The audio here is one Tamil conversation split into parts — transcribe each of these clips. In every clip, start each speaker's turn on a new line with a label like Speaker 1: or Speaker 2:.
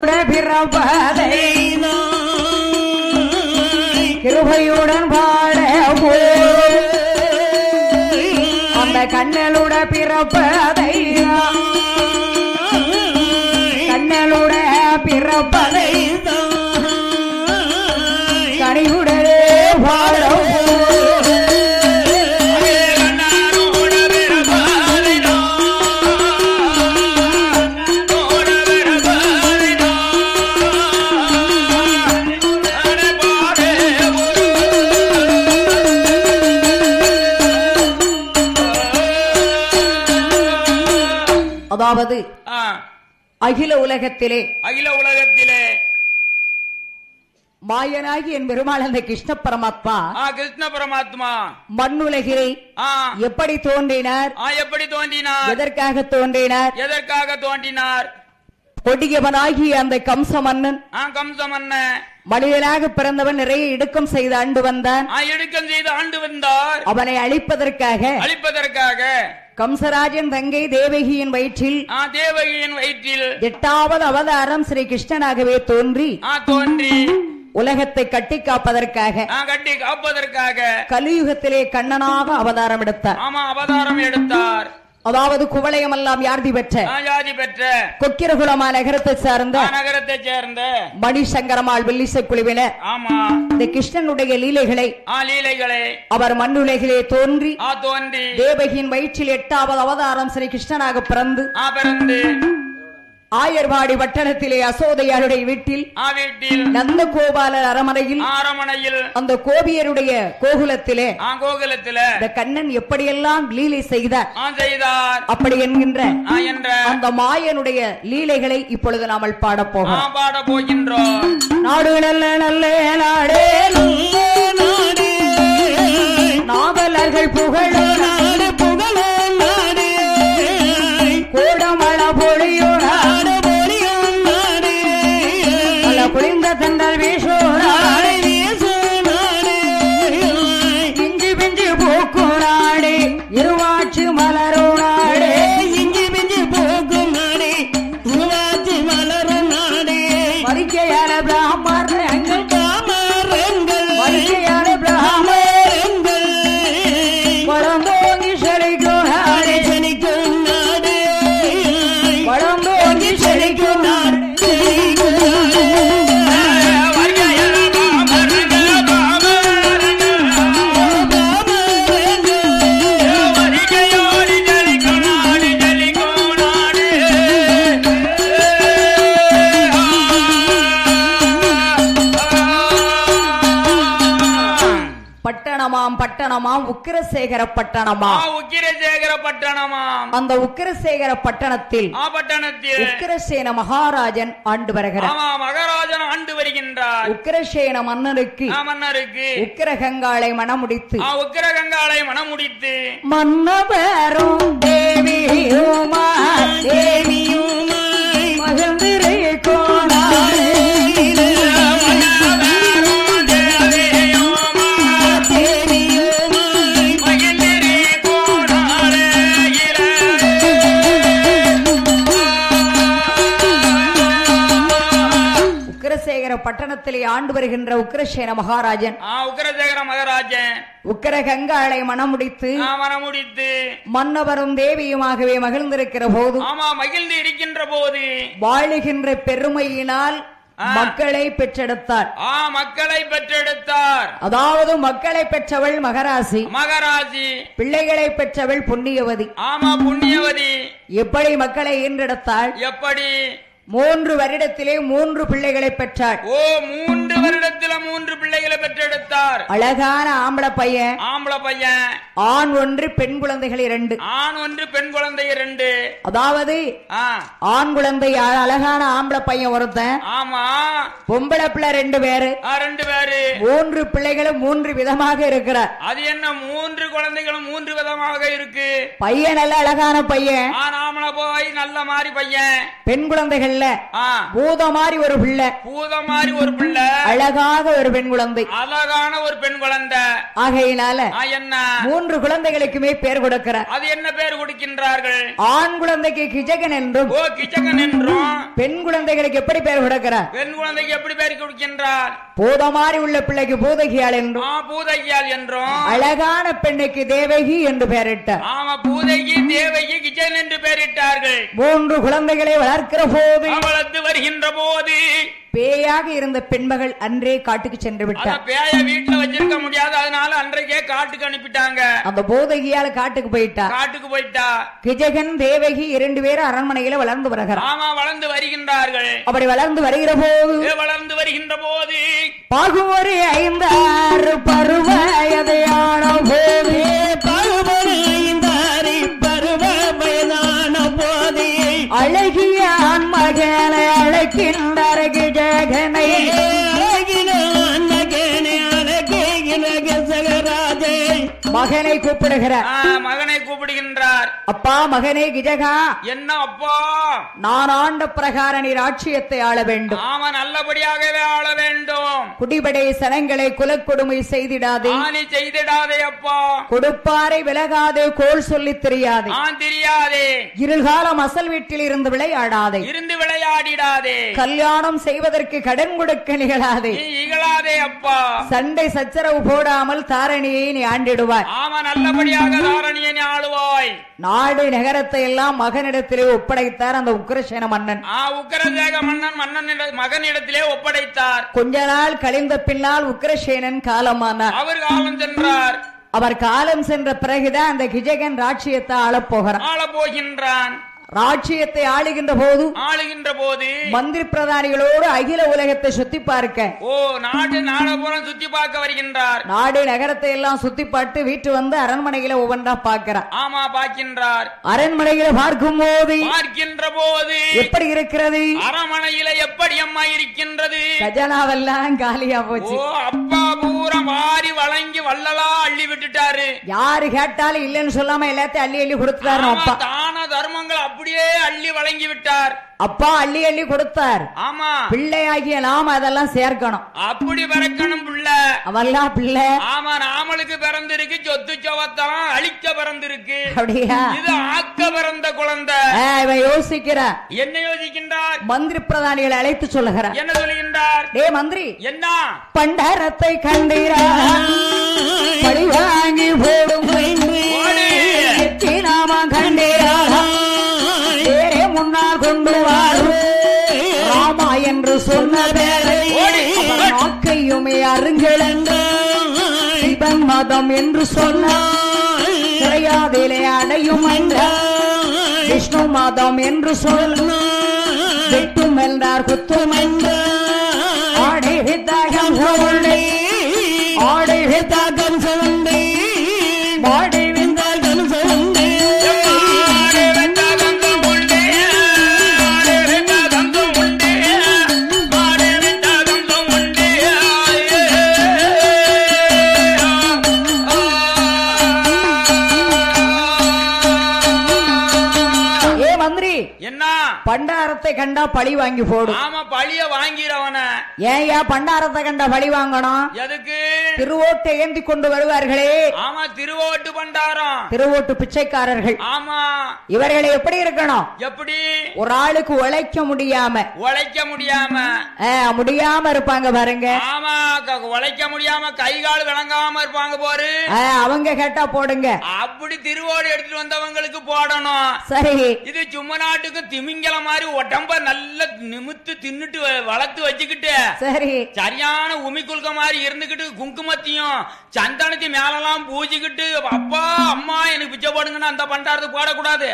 Speaker 1: பிறப்பதை கிருபையுடன் பாட அந்த கண்ணலுட பிறப்பதை கண்ணலுட பிறப்பதை அதாவது அகில உலகத்திலே
Speaker 2: அகில உலகத்திலே.
Speaker 1: மாயனாகி என் பெருமாள் அந்த கிருஷ்ண பரமாத்மா
Speaker 2: கிருஷ்ண பரமாத்மா.
Speaker 1: மண்ணுலகிலே எப்படி தோன்றினார்?
Speaker 2: எப்படி தோன்றினார்?
Speaker 1: எதற்காக தோன்றினார்?
Speaker 2: எதற்காக தோன்றினார்?
Speaker 1: கொடியவனாகிய அந்த கம்ச மன்னன்
Speaker 2: ஆ கம்சம் என்ன
Speaker 1: மனிதனாக பிறந்தவன் நிறைய இடுக்கம் செய்து ஆண்டு வந்தான்.
Speaker 2: இடுக்கம் செய்து ஆண்டு வந்தார்.
Speaker 1: அவனை அழிப்பதற்காக
Speaker 2: அழிப்பதற்காக.
Speaker 1: கம்சராஜன் தங்கை தேவகியின் வயிற்றில்
Speaker 2: தேவகியின் வயிற்றில்
Speaker 1: எட்டாவது அவதாரம் ஸ்ரீ கிருஷ்ணனாகவே தோன்றி
Speaker 2: தோன்றி.
Speaker 1: உலகத்தை கட்டி காப்பதற்காக
Speaker 2: கட்டி காப்பதற்காக
Speaker 1: கலியுகத்திலே கண்ணனாக அவதாரம் எடுத்தார்.
Speaker 2: ஆமா அவதாரம் எடுத்தார்.
Speaker 1: அதாவது பெற்ற
Speaker 2: ஆ ஜாதி பெற்ற.
Speaker 1: கொக்கிரகுளமா நகரத்தை சார்ந்த
Speaker 2: ஆ நகரத்தைச் சேர்ந்த.
Speaker 1: மணிசங்கரமாள் வெள்ளிசை குழுவினர்
Speaker 2: ஆமா.
Speaker 1: இந்த கிருஷ்ணனுடைய லீலைகளை அவர் மண்ணுலகிலே தோன்றி
Speaker 2: தோன்றி
Speaker 1: தேவகியின் வயிற்றில் எட்டாவது அவதாரம் ஸ்ரீ கிருஷ்ணனாக பிறந்து ஆயர்வாடி வட்டணத்திலே அசோதையாருடைய வீட்டில் நந்த கோபாலர் அரமனையில்
Speaker 2: அரமனையில்
Speaker 1: அந்த கோபியருடைய கோகுலத்திலே
Speaker 2: கோகுலத்தில
Speaker 1: இந்த கண்ணன் எப்படியெல்லாம் லீலை செய்தார்?
Speaker 2: செய்தார்.
Speaker 1: அப்படி என்கின்ற அந்த மாயனுடைய லீலைகளை இப்பொழுது நாமல் பாடப் போகிறோம்.
Speaker 2: பாட போகின்றோம்.
Speaker 1: நாடு நல்ல நல்ல நாடே நாவலர்கள் புகழ நாடே பட்டணமாம் உக்கிரசேகர பட்டணமா?
Speaker 2: உக்கிரசேகர பட்டணமாம்
Speaker 1: அந்த உக்கிரசேகர பட்டணத்தில்
Speaker 2: ஆ பட்டணத்தில்.
Speaker 1: உக்கிரசேன மகாராஜன் ஆண்டு வருகிறார்.
Speaker 2: ஆமா மகாராஜன் ஆண்டு வருகின்றார்.
Speaker 1: உக்கிரசேன
Speaker 2: மன்னருக்கு
Speaker 1: உக்கிரகங்காளை மணமுடித்து
Speaker 2: ஆ உக்கிரகங்காலை மனமுடித்து
Speaker 1: மன்னவரும் தேவியுமா? தேவியுமா? மகிழ்ந்திரை கோணாரே பட்டணத்திலே ஆண்டு வருகின்ற உக்கிரசேன மகாராஜன்.
Speaker 2: ஆ உக்கிரசேகர மகாராஜன்.
Speaker 1: உக்கிரகங்காளை மணமுடித்து
Speaker 2: ஆ மனமுடித்து
Speaker 1: மன்னவரும் தேவியுமாகவே மகிழ்ந்திருக்கிற போது
Speaker 2: ஆமா மகிழ்ந்து இருக்கின்ற போது
Speaker 1: வாழுகின்ற பெருமையினால் மக்களை பெற்றெடுத்தார்.
Speaker 2: ஆ மக்களை பெற்றெடுத்தார்.
Speaker 1: அதாவது மக்களை பெற்றவள் மகராசி
Speaker 2: மகராசி.
Speaker 1: பிள்ளைகளை பெற்றவள் புண்ணியவதி.
Speaker 2: ஆமா புண்ணியவதி.
Speaker 1: எப்படி மக்களை ஈன்றெடுத்தாள்?
Speaker 2: எப்படி?
Speaker 1: மூன்று வருடத்திலே மூன்று பிள்ளைகளை பெற்றாள்
Speaker 2: ஓ மூன்று வருடத்துல மூன்று பிள்ளைகளை பெற்றெடுத்தார்.
Speaker 1: அழகான ஆம்பளை பையன்.
Speaker 2: ஆம்பளை பையன்.
Speaker 1: ஆண் ஒன்று பெண் குழந்தைகள் இரண்டு.
Speaker 2: ஆண் ஒன்று பெண் குழந்தை ரெண்டு
Speaker 1: அதாவது ஆண் குழந்தை அழகான ஆம்பளை பையன் ஒருத்தன்.
Speaker 2: ஆமா.
Speaker 1: பொம்பளை பிள்ளை ரெண்டு பேரு.
Speaker 2: ஆ, ரெண்டு பேரு.
Speaker 1: மூன்று பிள்ளைகளும் மூன்று விதமாக இருக்கிறார்.
Speaker 2: அது என்ன மூன்று குழந்தைகளும் மூன்று விதமாக இருக்கு?
Speaker 1: பையன் நல்ல அழகான பையன்.
Speaker 2: ஆ நாமள போய் நல்ல மாதிரி பையன்.
Speaker 1: பெண் குழந்தைகள்ல பூத மாதிரி ஒரு பிள்ளை.
Speaker 2: பூத மாதிரி ஒரு பிள்ளை.
Speaker 1: அழகாக ஒரு பெண் குழந்தை.
Speaker 2: அழகான ஒரு பெண் குழந்தை.
Speaker 1: ஆகையினால
Speaker 2: என்ன?
Speaker 1: மூன்று குழந்தைகளுக்குமே பேர் கொடுக்கிறார்.
Speaker 2: அது என்ன பேர் கொடுக்கின்றார்கள்?
Speaker 1: ஆண் குழந்தைக்கு கிஜகன் என்றும்
Speaker 2: ஓ கிச்சகன் என்றும்.
Speaker 1: பெண் குழந்தைகளுக்கு எப்படி பேர் கொடுக்கிறார்?
Speaker 2: பெண் குழந்தைக்கு எப்படி பேர் கொடுக்கின்றார்?
Speaker 1: பூதமாறி உள்ள பிள்ளைக்கு பூதகியாள் என்றும்
Speaker 2: ஆ பூதையால் என்றும்.
Speaker 1: அழகான பெண்ணுக்கு தேவகி என்று பெயரிட்டார்.
Speaker 2: ஆமா பூதைக்கு தேவைக்கு கிச்சன் என்று பெயரிட்டார்கள்.
Speaker 1: மூன்று குழந்தைகளை வளர்க்கிற போது
Speaker 2: வளர்த்து வருகின்ற போது
Speaker 1: பேயாக இருந்த பெண்மகள் அன்றே காட்டுக்கு சென்று விட்டார்
Speaker 2: பேய வீட்டுல வச்சிருக்க முடியாது. அதனால அன்றைக்கே காட்டுக்கு அனுப்பிட்டாங்க.
Speaker 1: அந்த போதகியால காட்டுக்கு போயிட்டார்
Speaker 2: காட்டுக்கு போயிட்டா.
Speaker 1: கிஜகன் தேவகி இரண்டு பேரும் அரண்மனையில வளர்ந்து வருகிறார்.
Speaker 2: ஆமா வளர்ந்து வருகின்றார்கள்.
Speaker 1: அப்படி வளர்ந்து வருகிற போது
Speaker 2: வளர்ந்து வருகின்ற போது
Speaker 1: பகுவரி ஐந்தாறு பருவ எதையான போது
Speaker 3: பருவனை
Speaker 1: மகனை கூப்பிடுகிறார்
Speaker 2: மகனை கூப்பிடுகின்றார்.
Speaker 1: அப்பா மகனே கிஜகா.
Speaker 2: என்ன அப்பா?
Speaker 1: நான் ஆண்ட பிரகார நீ ராட்சியத்தை ஆள வேண்டும்.
Speaker 2: ஆமா நல்லபடியாகவே ஆள வேண்டும்.
Speaker 1: குடிபடை சனங்களை குலக்கொடுமை செய்திடாதே.
Speaker 2: செய்திடாதே அப்பா.
Speaker 1: கொடுப்பாரை விலகாதே கோல் சொல்லித் தெரியாதே.
Speaker 2: தெரியாதே.
Speaker 1: இருள்காலம் அசல் வீட்டில் இருந்து விளையாடாதே.
Speaker 2: இருந்து விளையாடிடாதே.
Speaker 1: கல்யாணம் செய்வதற்கு கடன் கொடுக்க நிகழாதே.
Speaker 2: நீ இகழாதே அப்பா.
Speaker 1: சண்டை சச்சரவு போடாமல் தாரணியை நீ ஆண்டிடுவாய்.
Speaker 2: ஆமா நல்லபடியாக தாரணியை நீ ஆளுவாய்.
Speaker 1: நாடு நகரத்தை எல்லாம் மகனிடத்திலே ஒப்படைத்தார் அந்த உக்கிரசேன மன்னன்.
Speaker 2: ஆ உக்கரதேக மன்னன் மன்னன் மகனிடத்திலே ஒப்படைத்தார்.
Speaker 1: கொஞ்ச நாள் கழிந்த பின்னால் உக்கிரசேனன் காலமானார்.
Speaker 2: அவர் காலம் சென்றார்.
Speaker 1: அவர் காலம் சென்ற பிறகுதான் அந்த கிஜகன் ராட்சியத்தை ஆளப் போகிறார் ராட்சியத்தை ஆளுகின்ற போது
Speaker 2: ஆளுகின்ற போது
Speaker 1: மந்திரி பிரதானிகளோடு அகில உலகத்தை சுத்தி பார்க்க.
Speaker 2: ஓ நாடு நாடபுரம் சுத்தி பார்க்க வருகின்றார்.
Speaker 1: நாடு நகரத்தை எல்லாம் சுத்தி பார்த்து வீட்டு வந்து அரண்மனையில ஒவ்வொன்றா பார்க்கிறார்.
Speaker 2: ஆமா பார்க்கின்றார்.
Speaker 1: அரண்மனையில பார்க்கும் போது
Speaker 2: பார்க்கின்ற போது
Speaker 1: எப்படி இருக்கிறது?
Speaker 2: அரமனையில எப்படி அம்மா இருக்கின்றது?
Speaker 1: கஜானாவெல்லாம் காலியா போச்சு.
Speaker 2: அப்பா பூரா வாரி வழங்கி வள்ளலா அள்ளி விட்டுட்டாரு.
Speaker 1: யாரு கேட்டாலும் இல்லைன்னு சொல்லாம எல்லாத்தையும் அள்ளி அள்ளி கொடுத்தாரு
Speaker 2: தான தர்மங்கள் அப்படியே அள்ளி வழங்கி விட்டார்.
Speaker 1: அப்பா அள்ளி அள்ளி கொடுத்தார்.
Speaker 2: ஆமா.
Speaker 1: பிள்ளையாகிய நாம அதெல்லாம் சேர்க்கணும்.
Speaker 2: அப்படி பிறக்கணும் புள்ள.
Speaker 1: அவெல்லாம் பிள்ளை.
Speaker 2: ஆமா நாமளுக்கு பிறந்திருக்கு சொத்து சவத்தெல்லாம் அழிக்க பிறந்திருக்கு.
Speaker 1: அப்படியா?
Speaker 2: இது ஆக்க பிறந்த குழந்தை.
Speaker 1: இவன் யோசிக்கிறான்
Speaker 2: என்ன யோசிக்கின்றார்?
Speaker 1: மந்திரி பிரதானிகளை அழைத்து சொல்லுகிறார்.
Speaker 2: என்ன சொல்லுகின்றார்
Speaker 1: டே மந்திரி.
Speaker 2: என்ன?
Speaker 1: பண்டாரத்தை கண்டீரா? பழி வாங்கி போடும் நாம கண்டீரா? வேறே முன்னால் கொண்டு வாழும் ராமா என்று சொன்ன. அவன் வாக்கையுமே அருங்கிழந்த சிவன் மதம் என்று சொன்னார் கிடையாதிலே அடையும் விஷ்ணு மதம் என்று சொன்ன வெட்டும் என்றார் குத்தும் பண்டாரத்தை கண்டா பழி வாங்கி போடும்
Speaker 2: ஆமா பழிய வாங்கிறவன.
Speaker 1: ஏயா பண்டாரத்தை கண்டா பழி வாங்கணும்?
Speaker 2: எதுக்கு?
Speaker 1: திருவோட்டை ஏந்தி கொண்டு வருவார்களே.
Speaker 2: ஆமா திருவோட்டு பண்டாரம்.
Speaker 1: திருவோட்டு பிச்சைக்காரர்கள்.
Speaker 2: ஆமா.
Speaker 1: இவர்களை எப்படி இருக்கணும்?
Speaker 2: எப்படி?
Speaker 1: ஒரு ஆளுக்கு உழைக்க முடியாம.
Speaker 2: உழைக்க முடியாம.
Speaker 1: முடியாம இருப்பாங்க பாருங்க.
Speaker 2: ஆமா உழைக்க முடியாம கை கால் விளங்காம இருப்பாங்க போரு.
Speaker 1: அவங்க கேட்டா போடுங்க.
Speaker 2: அப்படி திருவோடு எடுத்துட்டு வந்தவங்களுக்கு போடணும்.
Speaker 1: சரி.
Speaker 2: இது சும்மா நாட்டுக்கு திமிங்கல மாதிரி உடம்ப நல்ல நிமித்து தின்னுட்டு வளர்த்து வச்சுக்கிட்டு
Speaker 1: சரி.
Speaker 2: சரியான உமி குலுக்க மாதிரி இருந்துகிட்டு குங்குமத்தையும் சந்தனத்தையும் மேலெல்லாம் பூஜிக்கிட்டு அப்பா அம்மா எனக்கு பிச்சை போடுங்கன்னு அந்த பண்டாரத்து போடக்கூடாது.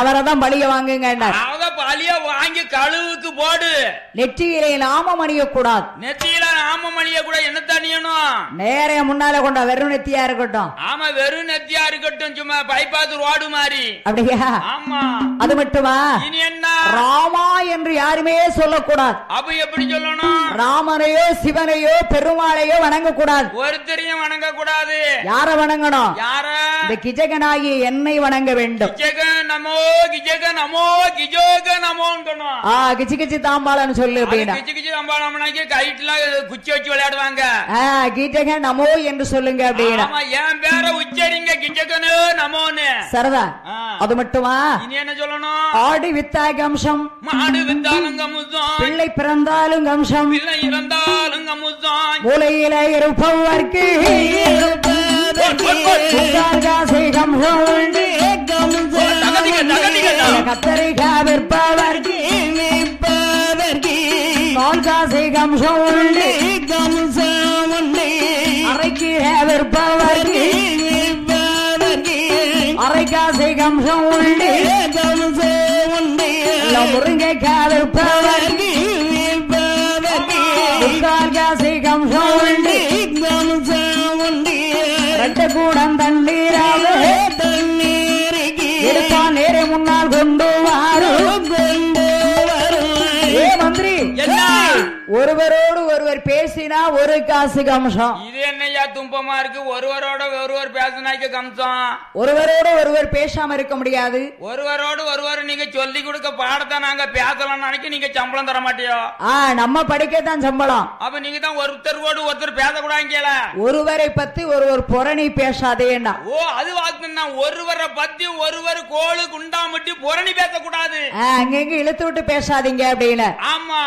Speaker 1: அவரை தான் பழிய வாங்குங்க
Speaker 2: அத பழிய வாங்கி கழுவுக்கு போடு.
Speaker 1: நெற்றியிலே நாமம் அணியக்கூடாது
Speaker 2: நெத்தியில நாம மணிய கூட என்ன தண்ணியணும்
Speaker 1: நேர முன்னால கொண்டா வெறும் நெத்தியா இருக்கட்டும்.
Speaker 2: ஆமா வெறும் நெத்தியா இருக்கட்டும் சும்மா பைபாஸ் ரோடு மாதிரி.
Speaker 1: அப்படியா?
Speaker 2: ஆமா.
Speaker 1: அது மட்டுமா?
Speaker 2: இனி என்ன?
Speaker 1: ராமா என்று யாருமே சொல்லக்கூடாது.
Speaker 2: அப்ப எப்படி சொல்லணும்?
Speaker 1: ராமனையோ சிவனையோ பெருமாளையோ வணங்கக்கூடாது.
Speaker 2: ஒருத்தரையும் வணங்க கூடாது
Speaker 1: யார வணங்கணும்?
Speaker 2: யார?
Speaker 1: இந்த கிஜகனாகிய என்னை வணங்க வேண்டும்.
Speaker 2: கிஜக நமோ கிஜக நமோ கிஜோக நமோன்னு
Speaker 1: ஆ கிச்சி கிச்சி தாம்பாளன்னு சொல்லு அப்படின்னா.
Speaker 2: கிச்சு கிச்சு கம்பாளம்னாக்கி கைட்டுல குச்சி வச்சு விளையாடுவாங்க.
Speaker 1: ஆ, கீட்டக நமோ என்று சொல்லுங்க அப்படின்னா.
Speaker 2: ஆமா என் பேர உச்சரிங்க கிஞ்சக்கனு நமோன்னு?
Speaker 1: சரதா. அது மட்டுமா?
Speaker 2: இனி என்ன சொல்லணும்?
Speaker 1: ஆடி வித்தாய் கம்சம்
Speaker 2: மாடு வித்தாலும் கமுசம்
Speaker 1: பிள்ளை பிறந்தாலும் கம்சம்
Speaker 2: பிள்ளை இறந்தாலும் கமுசம்
Speaker 1: மூலையில இருப்பவர்க்கு முக்கால் காசை கம்சம் உண்டு விற்பவர்க்கு கம்சம் உண்டு அரைக்கு விற்பவர்க்கு. அரை காசை கம்சம் உண்டு இல்ல கம்சம் உண்டு ரெட்ட கூடம் தண்ணீராக. எடுத்தா நேரே முன்னால் கொண்டு வாரும் ஏ மந்திரி
Speaker 2: என்ன?
Speaker 1: ஒருவரோடு ஒருவர் பேசினா ஒரு காசு கம்சம்.
Speaker 2: இது என்னய்யா துன்பமா இருக்கு? ஒருவரோட ஒருவர் பேசினாக்க கம்சம்.
Speaker 1: ஒருவரோடு ஒருவர் பேசாம இருக்க முடியாது.
Speaker 2: ஒருவரோடு ஒருவர் நீங்க சொல்லி கொடுக்க பாடத்தை நாங்க பேசலாம் நினைக்க நீங்க சம்பளம் தர மாட்டியோ?
Speaker 1: ஆ நம்ம படிக்கத்தான் சம்பளம்.
Speaker 2: அப்ப நீங்க தான் ஒருத்தரோடு ஒருத்தர் பேசக்கூடாங்கல
Speaker 1: ஒருவரை பத்தி ஒருவர் புரணி பேசாதேன்னா
Speaker 2: ஓ அது வாக்குன்னா ஒருவரை பத்தி ஒருவர் கோழு குண்டாமட்டி புரணி பேசக்கூடாது.
Speaker 1: அங்கங்க இழுத்து விட்டு பேசாதீங்க அப்படின்னு.
Speaker 2: ஆமா.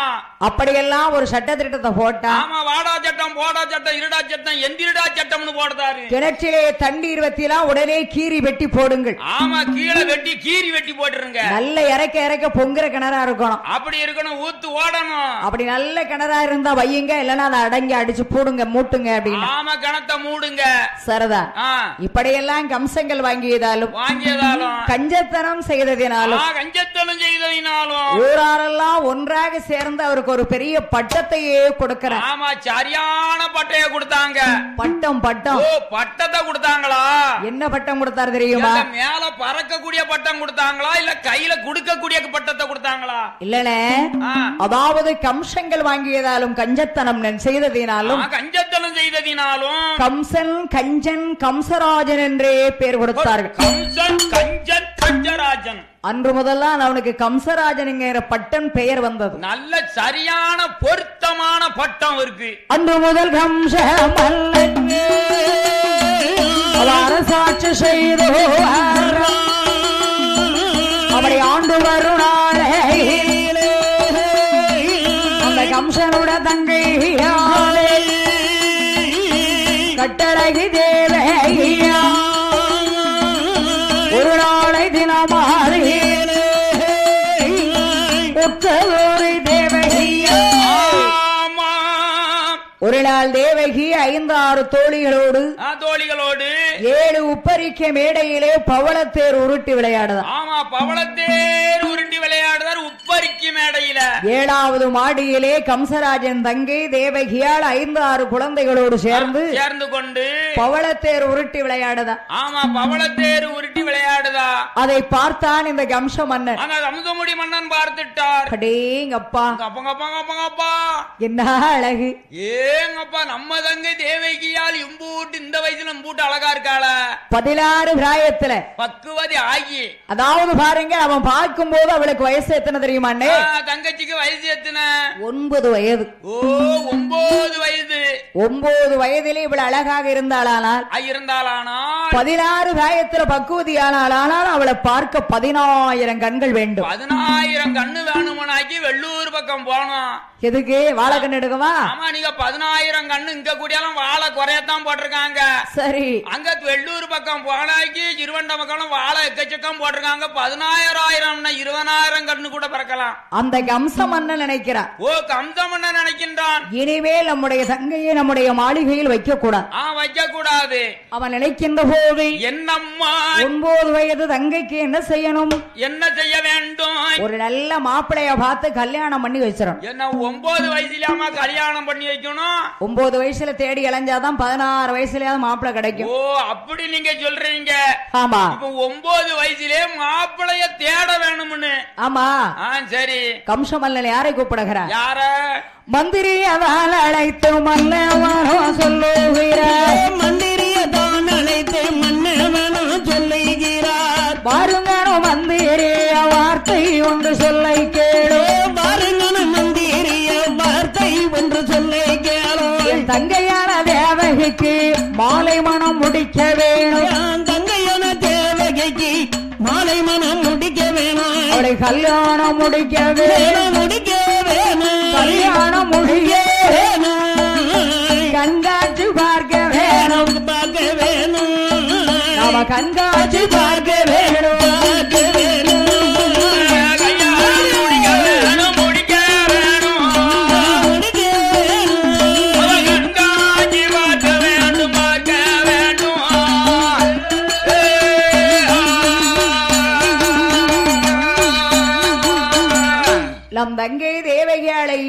Speaker 1: அப்படியெல்லாம் ஒரு சட்ட திட்டத்தை போட்டா?
Speaker 2: ஆமா வாடா சட்டம் போடா சட்டம் இருடா சட்டம் எந்திரிடா சட்டம்னு போடுதாரு.
Speaker 1: கிணற்றிலே தண்ணீர் வத்திலாம் உடனே கீறி வெட்டி போடுங்கள்.
Speaker 2: ஆமா கீழே வெட்டி கீறி வெட்டி போட்டுருங்க.
Speaker 1: நல்ல இறக்க இறக்க பொங்குற கிணறா இருக்கணும்.
Speaker 2: அப்படி இருக்கணும் ஊத்து ஓடணும்.
Speaker 1: அப்படி நல்ல கிணறா இருந்தா வையுங்க இல்லைன்னா அதை அடங்கி அடிச்சு போடுங்க மூட்டுங்க அப்படின்னு.
Speaker 2: ஆமா கணத்தை மூடுங்க.
Speaker 1: சரதா இப்படியெல்லாம் கம்சங்கள் வாங்கியதாலும்
Speaker 2: வாங்கியதாலும்.
Speaker 1: கஞ்சத்தனம் செய்ததினாலும்
Speaker 2: கஞ்சத்தனம் செய்ததினாலும்.
Speaker 1: ஊராரெல்லாம் ஒன்றாக சேர்ந்து அவருக்கு ஒரு பெரிய பட்டத்தையே கொடுக்கிறார்
Speaker 2: ஆமா சரியான பட்டைய கொடுத்தாங்க.
Speaker 1: பட்டம் பட்டம்.
Speaker 2: ஓ பட்டத்தை கொடுத்தாங்களா?
Speaker 1: என்ன பட்டம் கொடுத்தாரு தெரியுமா?
Speaker 2: இல்ல மேல பறக்கக்கூடிய பட்டம் கொடுத்தாங்களா? இல்ல கையில குடுக்கக்கூடிய பட்டத்தை கொடுத்தாங்களா?
Speaker 1: இல்லனே
Speaker 2: ஆ,
Speaker 1: அதாவது கம்சங்கள் வாங்கியதாலும் கஞ்சத்தனம் செய்ததினாலும்
Speaker 2: கஞ்சத்தனம் செய்ததினாலும்
Speaker 1: கம்சன் கஞ்சன் கம்சராஜன் என்றே பேர் கொடுத்தார்கள்.
Speaker 2: கம்சன் கஞ்சன் கஞ்சராஜன்.
Speaker 1: அன்று முதல்லாம் அவனுக்கு கம்சராஜனுங்கிற பட்டம் பெயர் வந்தது.
Speaker 2: நல்ல சரியான பொருத்தமான பட்டம் இருக்கு.
Speaker 1: அன்று முதல் கம்ச அரசாட்சி செய்து அவரை ஆண்டு வரும் அந்த கம்சனுட தங்கை கட்டழகி நாள் தேவகி ஐந்து ஆறு தோழிகளோடு
Speaker 2: தோழிகளோடு
Speaker 1: ஏழு உப்பரிக்க மேடையிலே பவளத்தேர் உருட்டி விளையாடுதான்.
Speaker 2: ஆமா பவளத்தேர் உருட்டி விளையாடுதார் உப்பரிக்கு மேடையில.
Speaker 1: ஏழாவது மாடியிலே கம்சராஜன் தங்கை தேவகியால் ஐந்து ஆறு குழந்தைகளோடு சேர்ந்து
Speaker 2: சேர்ந்து கொண்டு.
Speaker 1: பவளத்தேர் உருட்டி விளையாடுதான்
Speaker 2: ஆமா பவளத்தேர் உருட்டி விளையாடுதா?
Speaker 1: அதை பார்த்தான் இந்த கம்ச மன்னன்.
Speaker 2: ரம்சமுடி மன்னன் பார்த்துட்டார்.
Speaker 1: அடேங்கப்பா.
Speaker 2: அப்பங்கப்பா
Speaker 1: என்ன அழகு.
Speaker 2: ஏங்கப்பா நம்ம தங்கை தேவகியால் இம்பூட்டு இந்த வயசுல இம்பூட்டு அழகா இருக்காள.
Speaker 1: பதினாறு பிராயத்துல.
Speaker 2: பக்குவதி ஆகி.
Speaker 1: அதாவது பாருங்க அவன் பார்க்கும் போது அவளுக்கு வயசு எத்தனை தெரியுமாண்ணே
Speaker 2: ஆ, தங்கச்சிக்கு வயசு எத்தனை?
Speaker 1: ஒன்பது வயது.
Speaker 2: ஓ ஒன்பது வயது.
Speaker 1: ஒன்பது வயதிலே இவள் அழகாக இருந்தாளானால்
Speaker 2: இருந்தாளானால்.
Speaker 1: பதினாறு பிராயத்துல பக்குவதி ஆனால் அவளை பார்க்க பதினாயிரம் கண்கள் வேண்டும்.
Speaker 2: பதினாயிரம் கண்ணு வேணுமனாக்கி வெள்ளூர் பக்கம் போனோம்.
Speaker 1: எதுக்கு? வாழைக்கண் எடுக்கவா?
Speaker 2: ஆமா நீங்க பதினாயிரம் கண்ணு இங்க கூடியாலும் வாழை குறையத்தான் போட்டிருக்காங்க.
Speaker 1: சரி.
Speaker 2: அங்க வெள்ளூர் பக்கம் போனாக்கி இருவண்ட பக்கம் வாழை எக்கச்சக்கம் போட்டிருக்காங்க. பதினாயிரம் ஆயிரம்னா இருபதாயிரம் கண்ணு கூட பிறக்கலாம்.
Speaker 1: அந்த கம்ச மன்னன் நினைக்கிறான்
Speaker 2: ஓ கம்சம் என்ன நினைக்கின்றான்.
Speaker 1: இனிமேல் நம்முடைய தங்கையை நம்முடைய மாளிகையில் வைக்க கூடாது
Speaker 2: வைக்க கூடாது
Speaker 1: அவன் நினைக்கின்ற போது
Speaker 2: என்னம்மா?
Speaker 1: ஒன்பது வயது தங்கைக்கு என்ன செய்யணும்?
Speaker 2: என்ன செய்ய வேண்டும்?
Speaker 1: ஒரு நல்ல மாப்பிளைய பார்த்து கல்யாணம் பண்ணி வச்சிடணும்.
Speaker 2: என்ன ஒன்பது வயசுலயாமா கல்யாணம் பண்ணி வைக்கணும்?
Speaker 1: ஒன்பது வயசுல தேடி இளைஞ்சாதான் பதினாறு வயசுலயாவது மாப்பிளை கிடைக்கும்.
Speaker 2: ஓ அப்படி நீங்க சொல்றீங்க.
Speaker 1: ஆமா.
Speaker 2: ஒன்பது வயசுலயே மாப்பிளைய தேட வேணும்னு.
Speaker 1: ஆமா.
Speaker 2: ஆ சரி.
Speaker 1: கம்ச மன்னன் யாரை கூப்பிடுகிறார்?
Speaker 2: யார?
Speaker 1: மந்திரி அவள் அழைத்து மன்னவனோ சொல்லுகிறார்.
Speaker 3: மந்திரிய தான் அழைத்து மன்னவனோ சொல்லுகிறார்.
Speaker 1: பாருங்கனோ மந்திரி வார்த்தை ஒன்று சொல்லை கேளு.
Speaker 3: பாருங்கன மந்திரிய வார்த்தை
Speaker 1: தங்கையான தேவகிக்கு மாலை மனம் முடிக்க வேணும்.
Speaker 3: கங்கையான தேவகைக்கு மாலை மனம் முடிக்க
Speaker 1: அவளை கல்யாணம் முடிக்க வேணும்.
Speaker 3: முடிக்க வேணும்.
Speaker 1: கல்யாணம் முடிக்க கண்காட்சி பார்க்க வேணும்.
Speaker 3: வேணும் பார்க்க வேணும்.
Speaker 1: நாம கண்காட்சி பார்க்க வேணும். நம் தங்கை தேவகியாளை.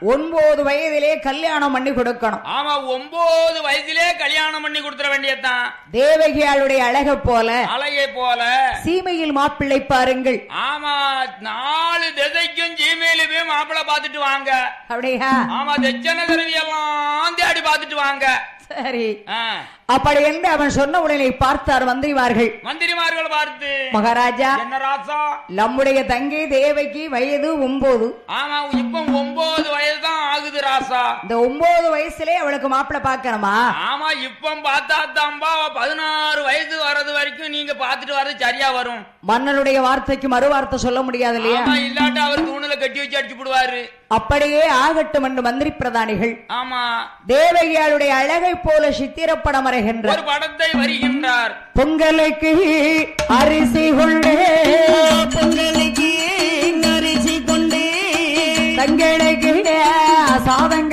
Speaker 1: ஒன்பது வயதிலே கல்யாணம் பண்ணி கொடுக்கணும்.
Speaker 2: ஆமா ஒன்பது வயசுலே கல்யாணம் பண்ணி கொடுத்துட வேண்டியதுதான்.
Speaker 1: தேவகியாளுடைய அழக போல
Speaker 2: அழகை போல.
Speaker 1: சீமையில் மாப்பிள்ளை பாருங்கள்.
Speaker 2: ஆமா நாலு திசைக்கும் ஜிமெயில போய் மாப்பிள்ளை பார்த்துட்டு வாங்க.
Speaker 1: அப்படியா?
Speaker 2: ஆமா தெச்சன கருவி எல்லாம் தேடி பார்த்துட்டு வாங்க.
Speaker 1: சரி. அப்படி என்று அவன் சொன்ன உடனே பார்த்தார் மந்திரிமார்கள்.
Speaker 2: மந்திரிமார்கள் பார்த்து
Speaker 1: மகாராஜா நம்முடைய தங்கை தேவகி வயது ஒன்பது
Speaker 2: ஆமா இப்ப ஒன்பது வயசு தான் ஆகுது ராசா.
Speaker 1: இந்த ஒன்பது வயசுலே அவளுக்கு மாப்பிள்ளை பார்க்கணுமா?
Speaker 2: ஆமா இப்ப பார்த்தா தாம்பா பதினாறு வயசு வர்றது வரைக்கும் நீங்க பாத்துட்டு வர்றது சரியா வரும்.
Speaker 1: மன்னனுடைய வார்த்தைக்கு மறு வார்த்தை சொல்ல முடியாது இல்லையா?
Speaker 2: இல்லாட்டி அவர் தூணுல கட்டி வச்சு அடிச்சு போடுவாரு.
Speaker 1: அப்படியே ஆகட்டும் என்று மந்திரி பிரதானிகள்.
Speaker 2: ஆமா.
Speaker 1: தேவகியாளுடைய அழகை போல சித்திரப்படம் வரைகின்ற
Speaker 2: ஒரு படத்தை வருகின்றார்.
Speaker 1: பொங்கலுக்கு அரிசி கொண்டு.
Speaker 3: பொங்கலுக்கு அரிசி கொண்டு.
Speaker 1: தங்களுக்கு சாதம்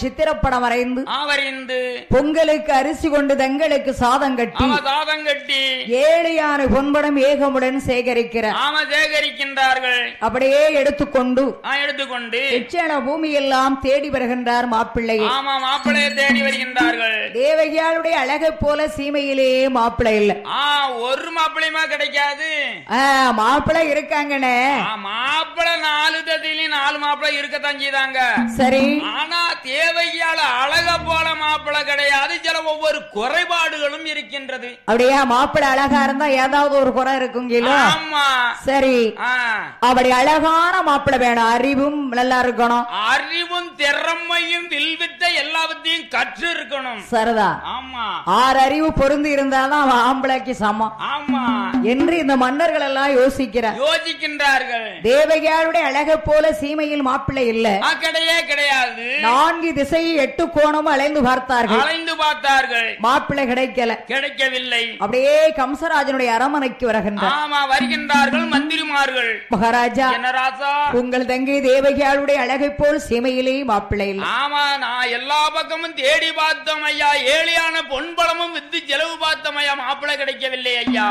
Speaker 1: சித்திரப்படம் வரைந்து
Speaker 2: அவரிந்து
Speaker 1: பொங்கலுக்கு அரிசி கொண்டு தங்களுக்கு சாதம் கட்டி
Speaker 2: சாதம் கட்டி
Speaker 1: ஏழையான பொன்படம் ஏகமுடன் சேகரிக்கிறார்
Speaker 2: ஆம சேகரிக்கின்றார்கள்.
Speaker 1: அப்படியே எடுத்துக்கொண்டு
Speaker 2: எடுத்துக்கொண்டு
Speaker 1: எச்சன பூமியெல்லாம் தேடி வருகின்றார் மாப்பிள்ளையை.
Speaker 2: ஆமா மாப்பிள்ளையை தேடி வருகின்றார்கள்.
Speaker 1: தேவகியாளுடைய அழகை போல சீமையிலேயே மாப்பிள்ளை இல்ல.
Speaker 2: ஒரு மாப்பிள்ளையுமா கிடைக்காது?
Speaker 1: மாப்பிள்ளை இருக்காங்கண்ணே.
Speaker 2: ஆ, மாப்பிள்ளை நாலு தத்திலையும் நாலு மாப்பிள்ளை இருக்கத்தான் செய்தாங்க.
Speaker 1: சரி.
Speaker 2: ஆனா தேவையால அழக போல மாப்பிள்ளை கிடையாது. சில ஒவ்வொரு குறைபாடுகளும் இருக்கின்றது.
Speaker 1: அப்படியா? மாப்பிள்ளை அழகா இருந்தா ஏதாவது ஒரு குறை இருக்குங்களோ
Speaker 2: ஆமா.
Speaker 1: சரி. அப்படி அழகான மாப்பிள்ளை வேணும். அறிவும் நல்லா இருக்கணும்.
Speaker 2: அறிவும் திறமையும் வில்வித்த எல்லாவற்றையும் கற்று இருக்கணும்
Speaker 1: சரிதா.
Speaker 2: ஆமா.
Speaker 1: ஆறு அறிவு பொருந்தி இருந்தாதான் ஆம்பளைக்கு சமம்.
Speaker 2: ஆமா.
Speaker 1: என்று இந்த மன்னர்கள் எல்லாம் யோசிக்கிறார்.
Speaker 2: யோசிக்கின்றார்கள்.
Speaker 1: தேவகியாளுடைய அழகை போல சீமையில் மாப்பிள்ளை இல்ல.
Speaker 2: ஆ, கிடையவே கிடையாது.
Speaker 1: நான்கு திசையை எட்டு கோணமும் அலைந்து பார்த்தார்கள்.
Speaker 2: அலைந்து பார்த்தார்கள்.
Speaker 1: மாப்பிள்ளை கிடைக்கல.
Speaker 2: கிடைக்கவில்லை.
Speaker 1: அப்படியே கம்சராஜனுடைய அரமனைக்கு வருகின்றார்.
Speaker 2: ஆமா வருகின்றார்கள் மந்திரிமார்கள்.
Speaker 1: மகாராஜா
Speaker 2: என்ன ராசா?
Speaker 1: உங்கள் தங்கை தேவகியாளுடைய அழகை போல் சீமையிலே மாப்பிள்ளை இல்லை.
Speaker 2: ஆமா நான் எல்லா பக்கமும் தேடி பார்த்தோம் ஐயா. ஏழியான பொன்பளமும் வித்து செலவு பார்த்தோம் ஐயா. மாப்பிள்ளை கிடைக்கவில்லை ஐயா.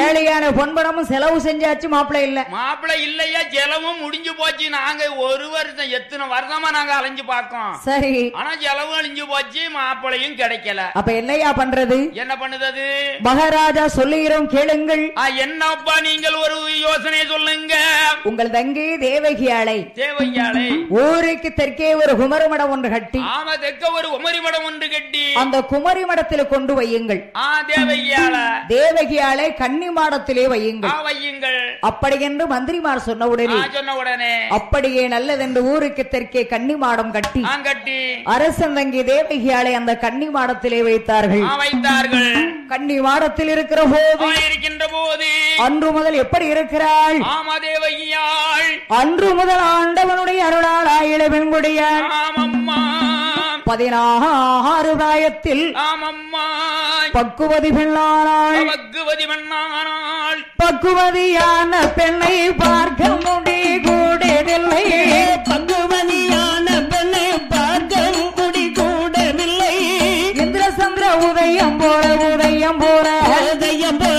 Speaker 1: ஏழையான பொன்படமும் செலவு செஞ்சாச்சு மாப்பிள்ளை இல்ல.
Speaker 2: மாப்பிள்ளை இல்லையா? செலவும் முடிஞ்சு போச்சு. நாங்க ஒரு வருஷம் எத்தனை வருஷமா நாங்க அலைஞ்சு பார்க்கோம்.
Speaker 1: சரி.
Speaker 2: ஆனா செலவு அழிஞ்சு போச்சு மாப்பிள்ளையும் கிடைக்கல.
Speaker 1: அப்ப என்னையா பண்றது?
Speaker 2: என்ன பண்ணுதது?
Speaker 1: மகாராஜா சொல்லுகிறோம் கேளுங்கள்.
Speaker 2: என்னப்பா நீங்கள் ஒரு யோசனை சொல்லுங்க.
Speaker 1: உங்கள் தங்கை தேவகியாளை.
Speaker 2: தேவையாளை
Speaker 1: ஊருக்கு தெற்கே ஒரு குமரமடம் ஒன்று கட்டி.
Speaker 2: ஆமா தெக்க ஒரு உமரி மடம் ஒன்று கட்டி.
Speaker 1: அந்த குமரி மடத்தில் கொண்டு வையுங்கள்.
Speaker 2: ஆ தேவையாள
Speaker 1: தேவகியாளை கன்னி மாடத்திலே வையுங்கள்
Speaker 2: வையுங்கள்.
Speaker 1: அப்படி என்று மந்திரிமார் சொன்ன
Speaker 2: ஆ சொன்ன உடனே
Speaker 1: அப்படியே நல்லதென்று ஊருக்கு தெற்கே கன்னி மாடம் கட்டி.
Speaker 2: கட்டி.
Speaker 1: அரசன் தங்கி தேவகியாளை அந்த கன்னி மாடத்திலே வைத்தார்கள்.
Speaker 2: வைத்தார்கள்.
Speaker 1: கன்னி மாடத்தில் இருக்கிற போது
Speaker 2: இருக்கின்ற போது
Speaker 1: அன்று முதல் எப்படி இருக்கிறாள்?
Speaker 2: ஆமா தேவகியாள்
Speaker 1: அன்று முதல் ஆண்டவனுடைய அருளால் ஆயிட பெண்குடியாள்
Speaker 2: ஆமம்மா.
Speaker 1: பதினாறு பிராயத்தில்
Speaker 2: ஆமம்மா.
Speaker 1: பக்குவதி பெண்ணானாள்.
Speaker 2: பக்குவதி பெண்ணானாள்.
Speaker 1: பக்குவதியான பெண்ணை பார்க்க முடி கூடவில்லை.
Speaker 3: பக்குவதியான பெண்ணை பார்க்க முடி
Speaker 1: கூடவில்லை. இந்திரசந்திர
Speaker 3: உதயம் போல உதயம் போல.
Speaker 1: உதயம் போல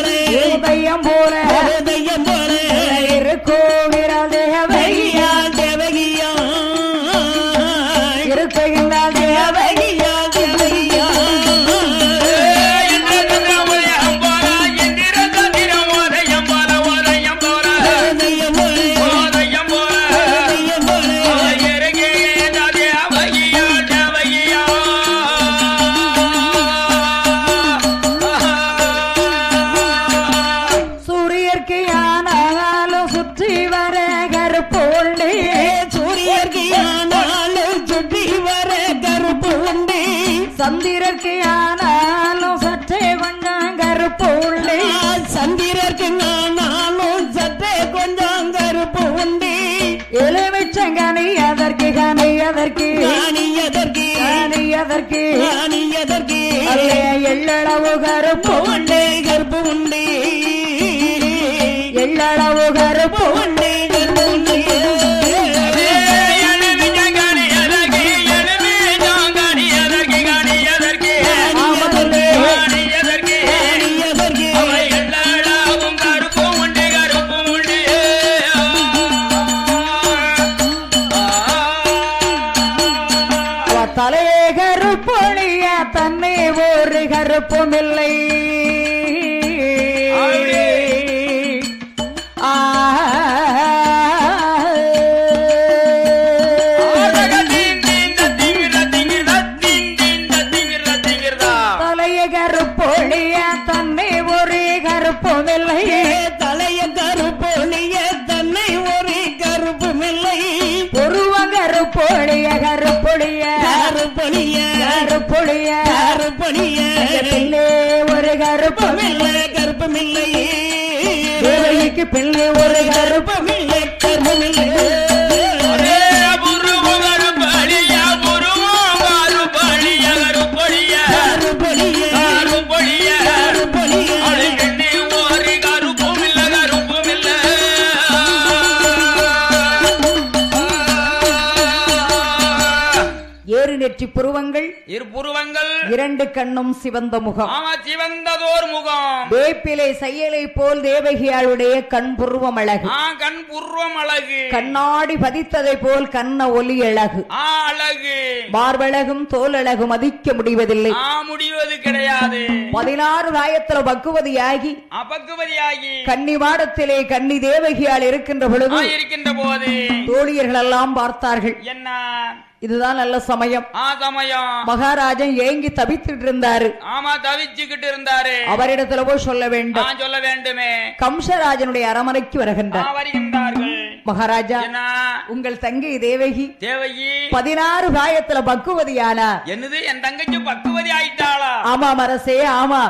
Speaker 1: புருவங்கள்
Speaker 2: இரு புருவங்கள்
Speaker 1: இரண்டு கண்ணும் சிவந்த முகம்.
Speaker 2: ஆமா சிவந்ததோர் முகம்.
Speaker 1: வேப்பிலை செயலை போல் தேவகியாளுடைய கண் புருவம் அழகு.
Speaker 2: கண் புருவம் அழகு.
Speaker 1: கண்ணாடி பதித்ததை போல் கண்ண ஒலி அழகு.
Speaker 2: அழகு.
Speaker 1: மார்பழகும் தோல் அழகும் மதிக்க முடிவதில்லை.
Speaker 2: முடிவது கிடையாது.
Speaker 1: பதினாறு ராயத்துல பக்குவதியாகி
Speaker 2: அபக்குவதியாகி
Speaker 1: கன்னி மாடத்திலே கன்னி தேவகியால் இருக்கின்ற பொழுது
Speaker 2: இருக்கின்ற போது.
Speaker 1: தோழியர்கள் எல்லாம் பார்த்தார்கள்.
Speaker 2: என்ன?
Speaker 1: இதுதான் நல்ல சமயம்.
Speaker 2: ஆ சமயம்.
Speaker 1: மகாராஜன் ஏங்கி தவித்துட்டு இருந்தாரு
Speaker 2: ஆமா தவிச்சுக்கிட்டு இருந்தாரு
Speaker 1: அவரிடத்துல போய் சொல்ல வேண்டும்.
Speaker 2: சொல்ல வேண்டுமே.
Speaker 1: கம்சராஜனுடைய அரமனைக்கு வருகின்றார்.
Speaker 2: வருகின்றார்கள்.
Speaker 1: மகாராஜா உங்கள் தங்கை தேவகி
Speaker 2: தேவகி.
Speaker 1: பதினாறு காயத்துல பக்குவதியானார்
Speaker 2: என்னது? என் தங்கச்சி பக்குவதி ஆயிட்டாளா?
Speaker 1: ஆமா மரசே ஆமா.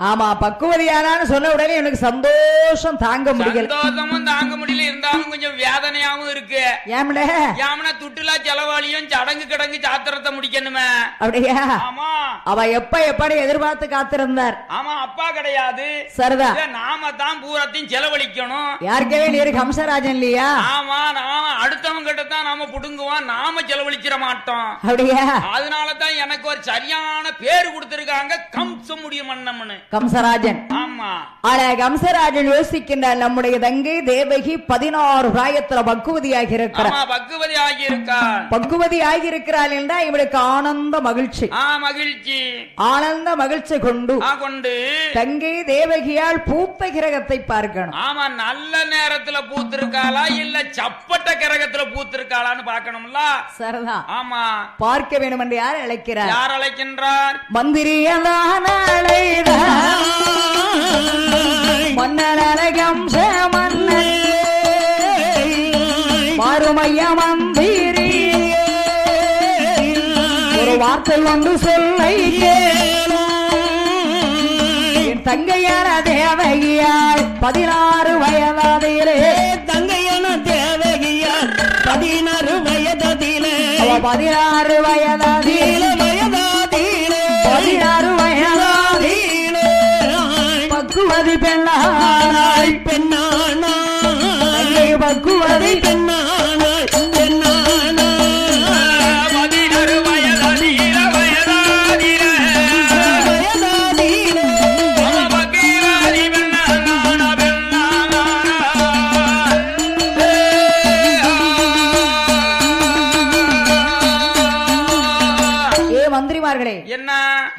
Speaker 1: ஆமா பக்குவதியானான்னு சொன்ன உடனே எனக்கு சந்தோஷம் தாங்க முடியல.
Speaker 2: சந்தோஷமும் தாங்க முடியல. இருந்தாலும் கொஞ்சம் வேதனையாவும் இருக்கு.
Speaker 1: ஏம்ல
Speaker 2: யாமனா துட்டுலா செலவாளியும் சடங்கு கிடங்கு சாத்திரத்தை முடிக்கணுமே.
Speaker 1: அப்படியா?
Speaker 2: ஆமா.
Speaker 1: அவ எப்ப எப்படி எதிர்பார்த்து காத்திருந்தார்?
Speaker 2: ஆமா அப்பா கிடையாது.
Speaker 1: சரிதா.
Speaker 2: நாம தான் பூரத்தையும் செலவழிக்கணும்.
Speaker 1: யாருக்கவே நீர் கம்சராஜன் இல்லையா?
Speaker 2: ஆமா நாம அடுத்தவங்க கிட்ட தான் நாம புடுங்குவோம் நாம செலவழிச்சிட மாட்டோம்.
Speaker 1: அப்படியா?
Speaker 2: அதனால தான் எனக்கு ஒரு சரியான பேர் கொடுத்திருக்காங்க கம்ச முடிய மன்னம்னு.
Speaker 1: கம்சராஜன்.
Speaker 2: ஆமா.
Speaker 1: ஆனா கம்சராஜன் யோசிக்கின்றார் நம்முடைய தங்கை தேவகி பதினாறு பிராயத்துல பக்குவதியாகி இருக்கிறார்
Speaker 2: பக்குவதி ஆகியிருக்கா
Speaker 1: பக்குவதி ஆகியிருக்கிறாள் என்றால் இவளுக்கு ஆனந்த மகிழ்ச்சி.
Speaker 2: ஆ மகிழ்ச்சி.
Speaker 1: ஆனந்த மகிழ்ச்சி கொண்டு
Speaker 2: கொண்டு.
Speaker 1: தங்கை தேவகியால் பூத்த கிரகத்தை பார்க்கணும்.
Speaker 2: ஆமா நல்ல நேரத்துல பூத்திருக்காளா இல்ல சப்பட்ட கிரகத்துல பூத்திருக்காளான்னு பார்க்கணும்ல?
Speaker 1: சரிதான்
Speaker 2: ஆமா.
Speaker 1: பார்க்க வேண்டும் என்று யார் அழைக்கிறார்?
Speaker 2: யார் அழைக்கின்றார்?
Speaker 1: மந்திரியதான கம்ச மன்னன் மாறுமைய மந்திரி ஒரு வார்த்தை ஒன்று சொல்லை என் தங்கையான தேவகியால் பதினாறு வயதாதிலே.
Speaker 3: தங்கையான தேவகியார் பதினாறு வயதிலே
Speaker 1: அவ பதினாறு வயதாதிலே
Speaker 3: வயதாதிலே.
Speaker 1: பதினாறு வயதாதிலே. பக்குவதி பெண்ணானாய். தங்கை பக்குவதி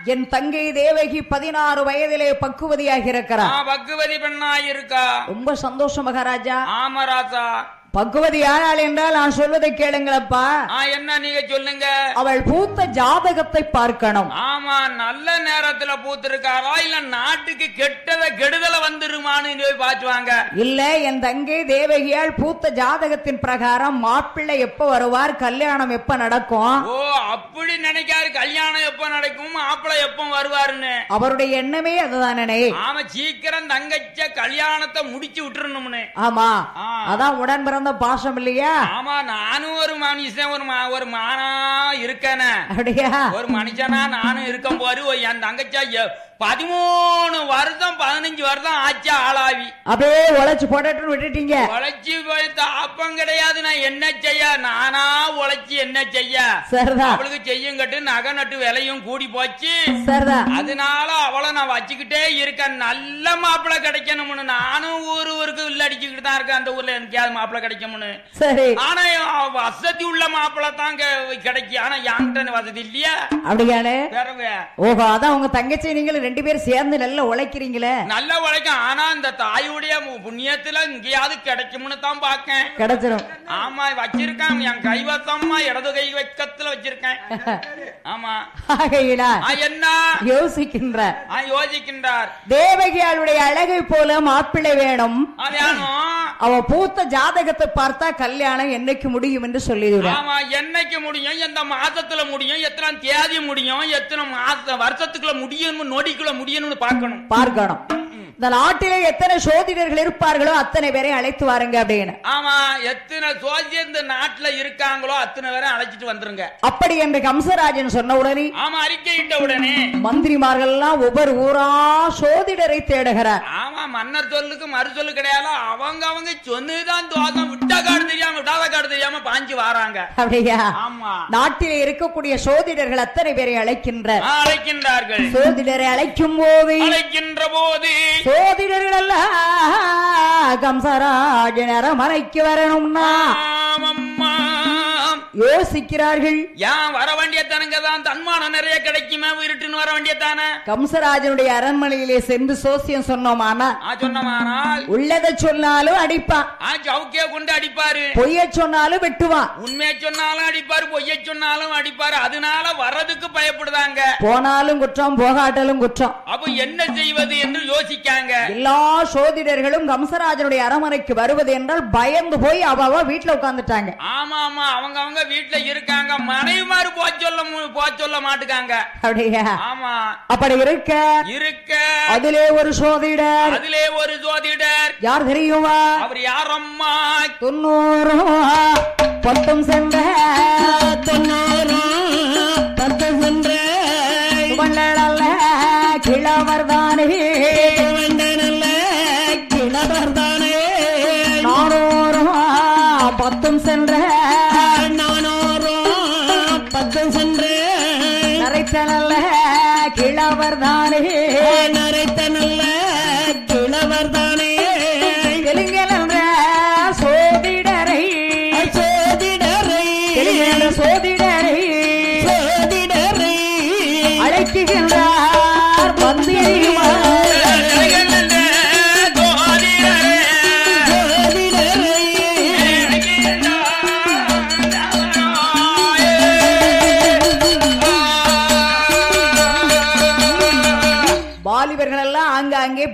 Speaker 2: ya
Speaker 1: என் தங்கை தேவகி பதினாறு வயதிலே பக்குவதியாக இருக்கிறார்
Speaker 2: பக்குவதி பெண்ணாயிருக்கா?
Speaker 1: ரொம்ப சந்தோஷம் மகாராஜா.
Speaker 2: ஆமராசா
Speaker 1: பக்குவதி யாராள் என்றால் நான் சொல்வதை கேளுங்களப்பா.
Speaker 2: ஆ, என்ன நீங்க சொல்லுங்க?
Speaker 1: அவள் பூத்த ஜாதகத்தை பார்க்கணும்.
Speaker 2: ஆமா நல்ல நேரத்துல பூத்திருக்காரா? இல்ல நாட்டுக்கு கெட்டத கெடுதல வந்துருமான்னு போய் பாத்துவாங்க
Speaker 1: இல்ல என் தங்கை தேவகியால் பூத்த ஜாதகத்தின் பிரகாரம் மாப்பிள்ளை எப்ப வருவார்? கல்யாணம் எப்ப நடக்கும்?
Speaker 2: ஓ அப்படி நினைக்காரு கல்யாணம் எப்ப நடக்கும்? மாப்பிள்ளை எப்ப வருவாருன்னு?
Speaker 1: அவருடைய எண்ணமே அதுதானே
Speaker 2: ஆமா சீக்கிரம் தங்கச்ச கல்யாணத்தை முடிச்சு விட்டுறணும்னு.
Speaker 1: ஆமா. அதான் உடன் பிறந்த பாசம் இல்லையா?
Speaker 2: ஆமா நானும் ஒரு மனுஷன் ஒரு ஒரு மானா இருக்கேனே.
Speaker 1: அப்படியா?
Speaker 2: ஒரு மனுஷனா நானும் இருக்கும் போது என் தங்கச்சா பதிமூணு வருஷம் பதினஞ்சு வருஷம் ஆச்சு ஆளாவி.
Speaker 1: அப்படியே உழைச்சு போட்டுட்டு விட்டுட்டீங்க.
Speaker 2: உழைச்சி போய் தாப்பம் கிடையாது நான் என்ன செய்ய? நானா உழைச்சி என்ன செய்ய?
Speaker 1: சரிதான்
Speaker 2: அவளுக்கு செய்யும் கட்டு நகை நட்டு விலையும் கூடி போச்சு.
Speaker 1: சரிதான்
Speaker 2: அதனால அவளை நான் வச்சுக்கிட்டே இருக்கேன். நல்ல மாப்பிள்ளை கிடைக்கணும்னு நானும் ஊரு ஊருக்கு உள்ள அடிச்சுக்கிட்டு தான் இருக்கேன். அந்த ஊர்ல எனக்கு மாப்பிள்ளை கிடைக்கும்னு.
Speaker 1: சரி.
Speaker 2: ஆனா வசதி உள்ள மாப்பிள்ளை தான் கிடைக்கும் ஆனா யாங்கிட்ட வசதி இல்லையா.
Speaker 1: அப்படியானே ஓஹோ அதான் உங்க தங்கச்சி நீங்களும் ரெண்டு பேரும் சேர்ந்து நல்லா உழைக்கிறீங்களே?
Speaker 2: நல்ல உழைக்கும். ஆனா இந்த தாயுடைய புண்ணியத்துல எங்கேயாவது கிடைக்கும்னு தான் பாக்கேன்
Speaker 1: கிடைச்சிடும்
Speaker 2: ஆமா வச்சிருக்கேன் என் கைவசமா இடது கை வைக்கத்துல வச்சிருக்கேன். ஆமா. என்ன?
Speaker 1: யோசிக்கின்ற.
Speaker 2: ஆ, யோசிக்கின்றார்.
Speaker 1: தேவகியாளுடைய அழகை போல மாப்பிள்ளை வேணும். அவ பூத்த ஜாதகத்தை பார்த்தா கல்யாணம் என்னைக்கு முடியும் என்று சொல்லிடுறான்
Speaker 2: ஆமா என்னைக்கு முடியும்? எந்த மாசத்துல முடியும்? எத்தனை தேதி முடியும்? எத்தனை மாச வருஷத்துக்குள்ள முடியும் நொடிக்குள்ள முடியணும்னு பார்க்கணும்.
Speaker 1: பார்க்கணும். இந்த நாட்டிலே எத்தனை சோதிடர்கள் இருப்பார்களோ அத்தனை பேரை அழைத்து வாருங்க அப்படின்னு.
Speaker 2: ஆமா எத்தனை சோசியம் இந்த நாட்டுல இருக்காங்களோ அத்தனை பேரை அழைச்சிட்டு வந்துருங்க.
Speaker 1: அப்படி என்று கம்சராஜன் சொன்ன உடனே
Speaker 2: ஆமா அறிக்கையிட்ட உடனே.
Speaker 1: மந்திரிமார்கள் எல்லாம் ஒவ்வொரு ஊரா சோதிடரை தேடுகிறார்.
Speaker 2: ஆமா மன்னர் சொல்லுக்கு மறு சொல்லு கிடையாது. அவங்க அவங்க சொன்னதுதான் தோசம் விட்ட காடு தெரியாம விடாத காடு தெரியாம பாஞ்சு வராங்க.
Speaker 1: அப்படியா?
Speaker 2: ஆமா.
Speaker 1: நாட்டிலே இருக்கக்கூடிய சோதிடர்கள் அத்தனை பேரை அழைக்கின்றார்.
Speaker 2: அழைக்கின்றார்கள்.
Speaker 1: சோதிடரை அழைக்கும் போது
Speaker 2: அழைக்கின்ற போது
Speaker 1: சோதிடர்கள் எல்லாம் கம்சராஜன் அரமனைக்கு வரணும்னா. யோசிக்கிறார்கள்.
Speaker 2: ஏன் வர வேண்டிய தானுங்க தான் தன்மானம் நிறைய கிடைக்குமே இருட்டுன்னு வர வேண்டிய தானே
Speaker 1: கம்சராஜனுடைய அரண்மனையிலே சென்று சோசியம் சொன்னோமானா?
Speaker 2: ஆ சொன்னமானால்.
Speaker 1: உள்ளதை சொன்னாலும் அடிப்பான்.
Speaker 2: ஆ சவுக்கிய கொண்டு அடிப்பாரு.
Speaker 1: பொய்ய சொன்னாலும் வெட்டுவான்.
Speaker 2: உண்மையை சொன்னாலும் அடிப்பாரு பொய்யை சொன்னாலும் அடிப்பாரு. அதனால வர்றதுக்கு பயப்படுதாங்க.
Speaker 1: போனாலும் குற்றம் போகாட்டலும் குற்றம்.
Speaker 2: அப்ப என்ன செய்வது என்று யோசிக்காங்க
Speaker 1: எல்லா சோதிடர்களும் கம்சராஜனுடைய அரண்மனைக்கு வருவது என்றால் பயந்து போய் அவ வீட்டுல உட்கார்ந்துட்டாங்க.
Speaker 2: ஆமா ஆமா. அவங்க அவங்க வீட்டுல இருக்காங்க. மனைவிமாரு போ சொல்ல போ சொல்ல மாட்டுக்காங்க.
Speaker 1: அப்படியா?
Speaker 2: ஆமா.
Speaker 1: அப்படி இருக்க?
Speaker 2: இருக்க.
Speaker 1: அதிலே ஒரு சோதிடர்.
Speaker 2: அதிலே ஒரு ஜோதிடர்
Speaker 1: யார் தெரியுமா?
Speaker 2: அவர் யாரம்மா?
Speaker 1: தொண்ணூறு பத்தும் சென்ற
Speaker 3: தொண்ணூறாம் பத்து சென்ற
Speaker 1: கிழவர்தானே.
Speaker 3: வந்தனல்ல கிழவர்தானே.
Speaker 1: நானூறு பத்தும் சென்ற.
Speaker 3: நானூறாம் பத்து சென்ற.
Speaker 1: கிழவர்தானே.
Speaker 3: நரைத்த நல்ல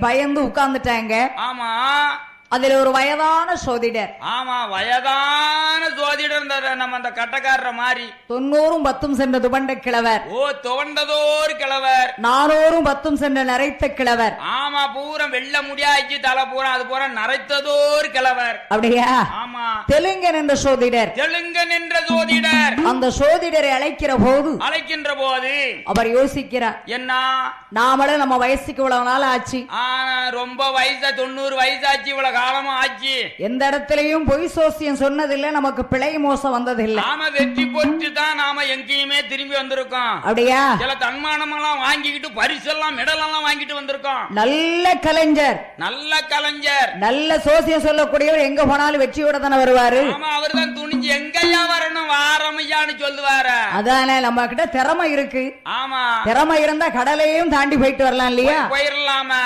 Speaker 1: பயந்து உட்கார்ந்துட்டாங்க.
Speaker 2: ஆமா.
Speaker 1: அதுல ஒரு வயதான சோதிடர்.
Speaker 2: ஆமா வயதான இருந்தாரு நம்ம அந்த கட்டக்காரர மாதிரி
Speaker 1: தொண்ணூறும் பத்தும் சென்ற துபண்ட கிழவர்.
Speaker 2: ஓ துவண்டதோர் கிழவர்.
Speaker 1: நானூறும் பத்தும் சென்ற நரைத்த கிழவர்.
Speaker 2: ஆமா பூரா வெள்ள முடியாச்சு தலை பூரா அது பூரா நரைத்ததோர் கிழவர்.
Speaker 1: அப்படியா?
Speaker 2: ஆமா.
Speaker 1: தெலுங்கன் என்ற சோதிடர்.
Speaker 2: தெலுங்கன் என்ற ஜோதிடர்
Speaker 1: அந்த சோதிடரை அழைக்கிற போது
Speaker 2: அழைக்கின்ற போது
Speaker 1: அவர் யோசிக்கிறார்
Speaker 2: என்ன?
Speaker 1: நாமளும் நம்ம வயசுக்கு இவ்வளவு நாள் ஆச்சு.
Speaker 2: ரொம்ப வயசா தொண்ணூறு வயசாச்சு இவ்வளவு காலமும் ஆச்சு.
Speaker 1: எந்த இடத்துலயும் பொய் சோசியம் சொன்னதில்லை நமக்கு பிழை மோசம் வந்ததில்லை.
Speaker 2: நாம வெற்றி பொறுத்து தான் நாம எங்கேயுமே திரும்பி வந்திருக்கோம்.
Speaker 1: அப்படியா?
Speaker 2: சில தன்மானம் எல்லாம் வாங்கிக்கிட்டு பரிசெல்லாம் மெடல் எல்லாம் வாங்கிட்டு வந்திருக்கோம்.
Speaker 1: நல்ல கலைஞர்.
Speaker 2: நல்ல கலைஞர்.
Speaker 1: நல்ல சோசியம் சொல்லக்கூடியவர் எங்க போனாலும் வெற்றியோட தானே வருவாரு?
Speaker 2: ஆமா அவர்தான் துணிஞ்சு எங்கய்யா வரணும் வாரமையான்னு சொல்லுவாரு.
Speaker 1: அதானே நம்ம கிட்ட திறமை இருக்கு.
Speaker 2: ஆமா.
Speaker 1: திறமை இருந்தா கடலையும் தாண்டி போயிட்டு வரலாம் இல்லையா?
Speaker 2: போயிடலாமா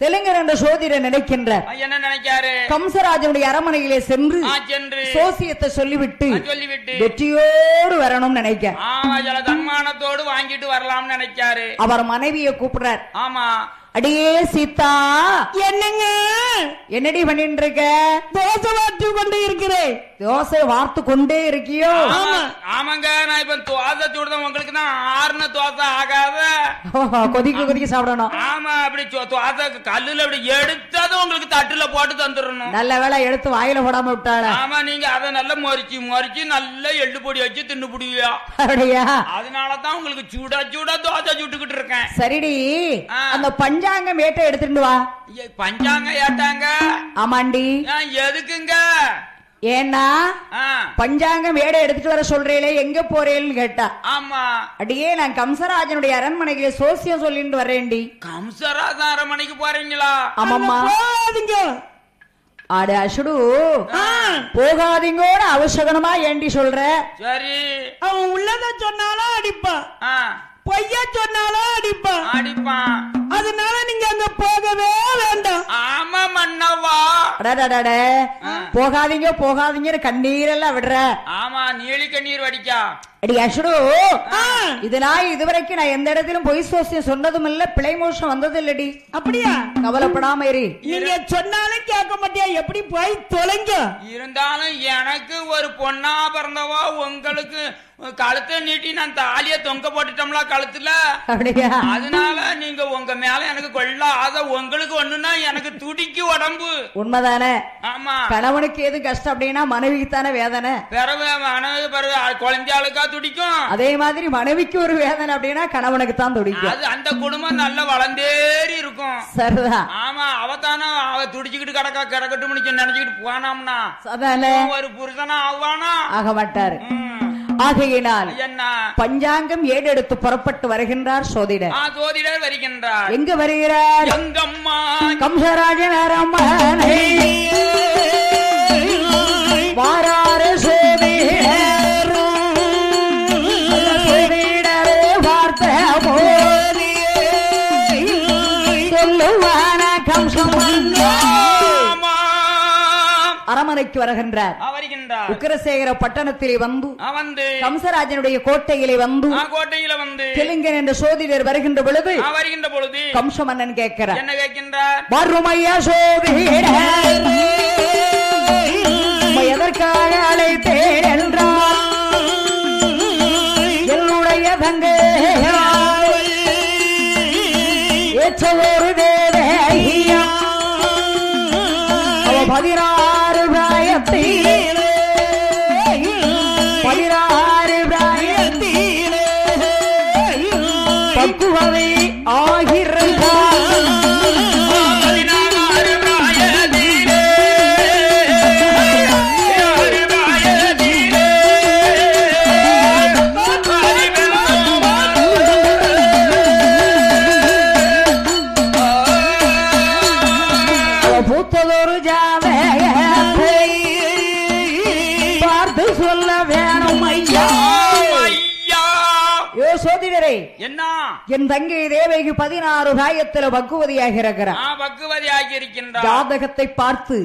Speaker 1: தெலுங்கர் என்ற சோதிடர் நினைக்கின்றார்.
Speaker 2: என்ன நினைக்காரு
Speaker 1: கம்சராஜனுடைய அரமனையிலே சென்று
Speaker 2: சென்று
Speaker 1: சோசியத்தை சொல்லிவிட்டு
Speaker 2: சொல்லிவிட்டு
Speaker 1: வெற்றியோடு வரணும்னு நினைக்க.
Speaker 2: தன்மானத்தோடு வாங்கிட்டு வரலாம்னு நினைச்சாரு
Speaker 1: அவர் மனைவியை கூப்பிடுறார்.
Speaker 2: ஆமா.
Speaker 1: அடியே சீதா.
Speaker 3: என்னங்க?
Speaker 1: என்னடி பண்ணிட்டு இருக்க
Speaker 3: தோசை வாட்டி கொண்டு இருக்கிறேன்.
Speaker 1: தோசை வார்த்து கொண்டே இருக்கியோ?
Speaker 2: ஆமா. ஆமாங்க நான் இப்ப தோசை சுடுதான். உங்களுக்கு தான் ஆறுன தோசை ஆகாத.
Speaker 1: கொதிக்க கொதிக்க சாப்பிடணும்.
Speaker 2: ஆமா அப்படி தோசை கல்லுல அப்படி எடுத்தாதான் உங்களுக்கு தட்டுல போட்டு தந்துடணும்.
Speaker 1: நல்ல வேளை எடுத்து வாயில போடாம விட்டாள.
Speaker 2: ஆமா நீங்க அதை நல்லா மொறிச்சு மொறிச்சு நல்லா எள்ளு பொடி வச்சு தின்னு புடிவியா
Speaker 1: அப்படியா?
Speaker 2: அதனாலதான் உங்களுக்கு சூடா சூடா தோசை சுட்டுக்கிட்டு இருக்கேன்.
Speaker 1: சரிடி. அந்த பஞ்சாங்கம் வேட்டை எடுத்துட்டு வா.
Speaker 2: ஏ, பஞ்சாங்க ஏட்டாங்க
Speaker 1: ஆமாண்டி.
Speaker 2: எதுக்குங்க?
Speaker 1: ஏன்னா பஞ்சாங்கம் வேடை எடுத்துட்டு வர சொல்றீங்களே எங்க போறேன்னு கேட்டா.
Speaker 2: ஆமா.
Speaker 1: அடியே நான் கம்சராஜனுடைய அரண்மனையில சோசியம் சொல்லிட்டு வரேன்டி
Speaker 2: கம்சராஜன் அரமனைக்கு போறீங்களா?
Speaker 1: ஆமாம்மா.
Speaker 3: போகாதீங்க.
Speaker 1: அட அசுடு. போகாதீங்கோட அவசகனமா ஏண்டி சொல்ற?
Speaker 2: சரி.
Speaker 3: அவன் உள்ளத சொன்னாலும் அடிப்பான்
Speaker 2: ஆ,
Speaker 3: பொய்யா சொன்னாலும் அடிப்பான்.
Speaker 2: அடிப்பான்.
Speaker 3: அதனால நீங்க அங்க போகவே வேண்டாம்.
Speaker 2: ஆமா மன்னவா.
Speaker 1: அடடடட போகாதீங்க போகாதீங்கன்னு கண்ணீரெல்லாம் விடுற.
Speaker 2: ஆமா நீலி கண்ணீர் வடிக்கா.
Speaker 1: அடி அசுடு. இது நான் இதுவரைக்கும் நான் எந்த இடத்திலும் பொய் சோசியம் சொன்னதும் இல்ல பிழை மோஷம் வந்தது இல்லடி
Speaker 3: அப்படியா?
Speaker 1: கவலைப்படாம இரு.
Speaker 3: நீங்க சொன்னாலும் கேட்க மாட்டியா? எப்படி போய் தொலைங்க?
Speaker 2: இருந்தாலும் எனக்கு ஒரு பொண்ணா பிறந்தவா உங்களுக்கு கழுத்தை நீட்டி நான் தாலிய தொங்க போட்டுட்டோம்ல கழுத்துல? அதனால நீங்க உங்க மேல எனக்கு கொள்ளாத உங்களுக்கு ஒண்ணுன்னா எனக்கு துடிக்கு உடம்பு.
Speaker 1: உண்மைதானே?
Speaker 2: ஆமா.
Speaker 1: கணவனுக்கு எது கஷ்டம் அப்படின்னா மனைவிக்கு தானே வேதனை.
Speaker 2: பிறகு மனைவி பிறகு குழந்தையாளுக்கா துடிக்கும்?
Speaker 1: அதே மாதிரி மனைவிக்கு ஒரு வேதனை அப்படின்னா கணவனுக்கு தான் துடிக்கும்.
Speaker 2: அது அந்த குடும்பம் நல்லா வளர்ந்தேறி இருக்கும்.
Speaker 1: சரிதான்
Speaker 2: ஆமா அவதானே அவ துடிச்சுக்கிட்டு கிடக்கா கிடக்கட்டும் நினைச்சுக்கிட்டு போனாம்னா. ஒரு புருஷனா ஆவானா?
Speaker 1: ஆக மாட்டாரு. ஆகையினால் பஞ்சாங்கம் ஏடெடுத்து புறப்பட்டு வருகின்றார் சோதிடர்.
Speaker 2: ஆ ஜோதிடர் வருகின்றார்.
Speaker 1: எங்க வருகிறார்? கம்சராஜன் வாராறு அரமனைக்கு வருகின்றார்.
Speaker 2: வருகின்றார்.
Speaker 1: உக்கரசேகர பட்டணத்திலே வந்து
Speaker 2: வந்து.
Speaker 1: கம்சராஜனுடைய கோட்டையிலே வந்து
Speaker 2: கோட்டையில வந்து.
Speaker 1: தெலுங்கன் என்ற சோதிடர் வருகின்ற பொழுது
Speaker 2: வருகின்ற பொழுது.
Speaker 1: கம்ச மன்னன் கேட்கிறார்.
Speaker 2: என்ன கேட்கின்றார்?
Speaker 1: வறுமையா சோதிடர் எதற்காக அழைத்தேன் என்றால் என்னுடைய தங்கை ஏற்ற ஒரு தேவையா பதினாறு
Speaker 2: Charlie.
Speaker 1: என் தங்கை தேவைக்கு பதினாறு காயத்துல பக்குவதியாக இருக்கிறார்
Speaker 2: ஆ, பக்குவதி ஆகியிருக்கின்றார்
Speaker 1: ஜாதகத்தை பார்த்து.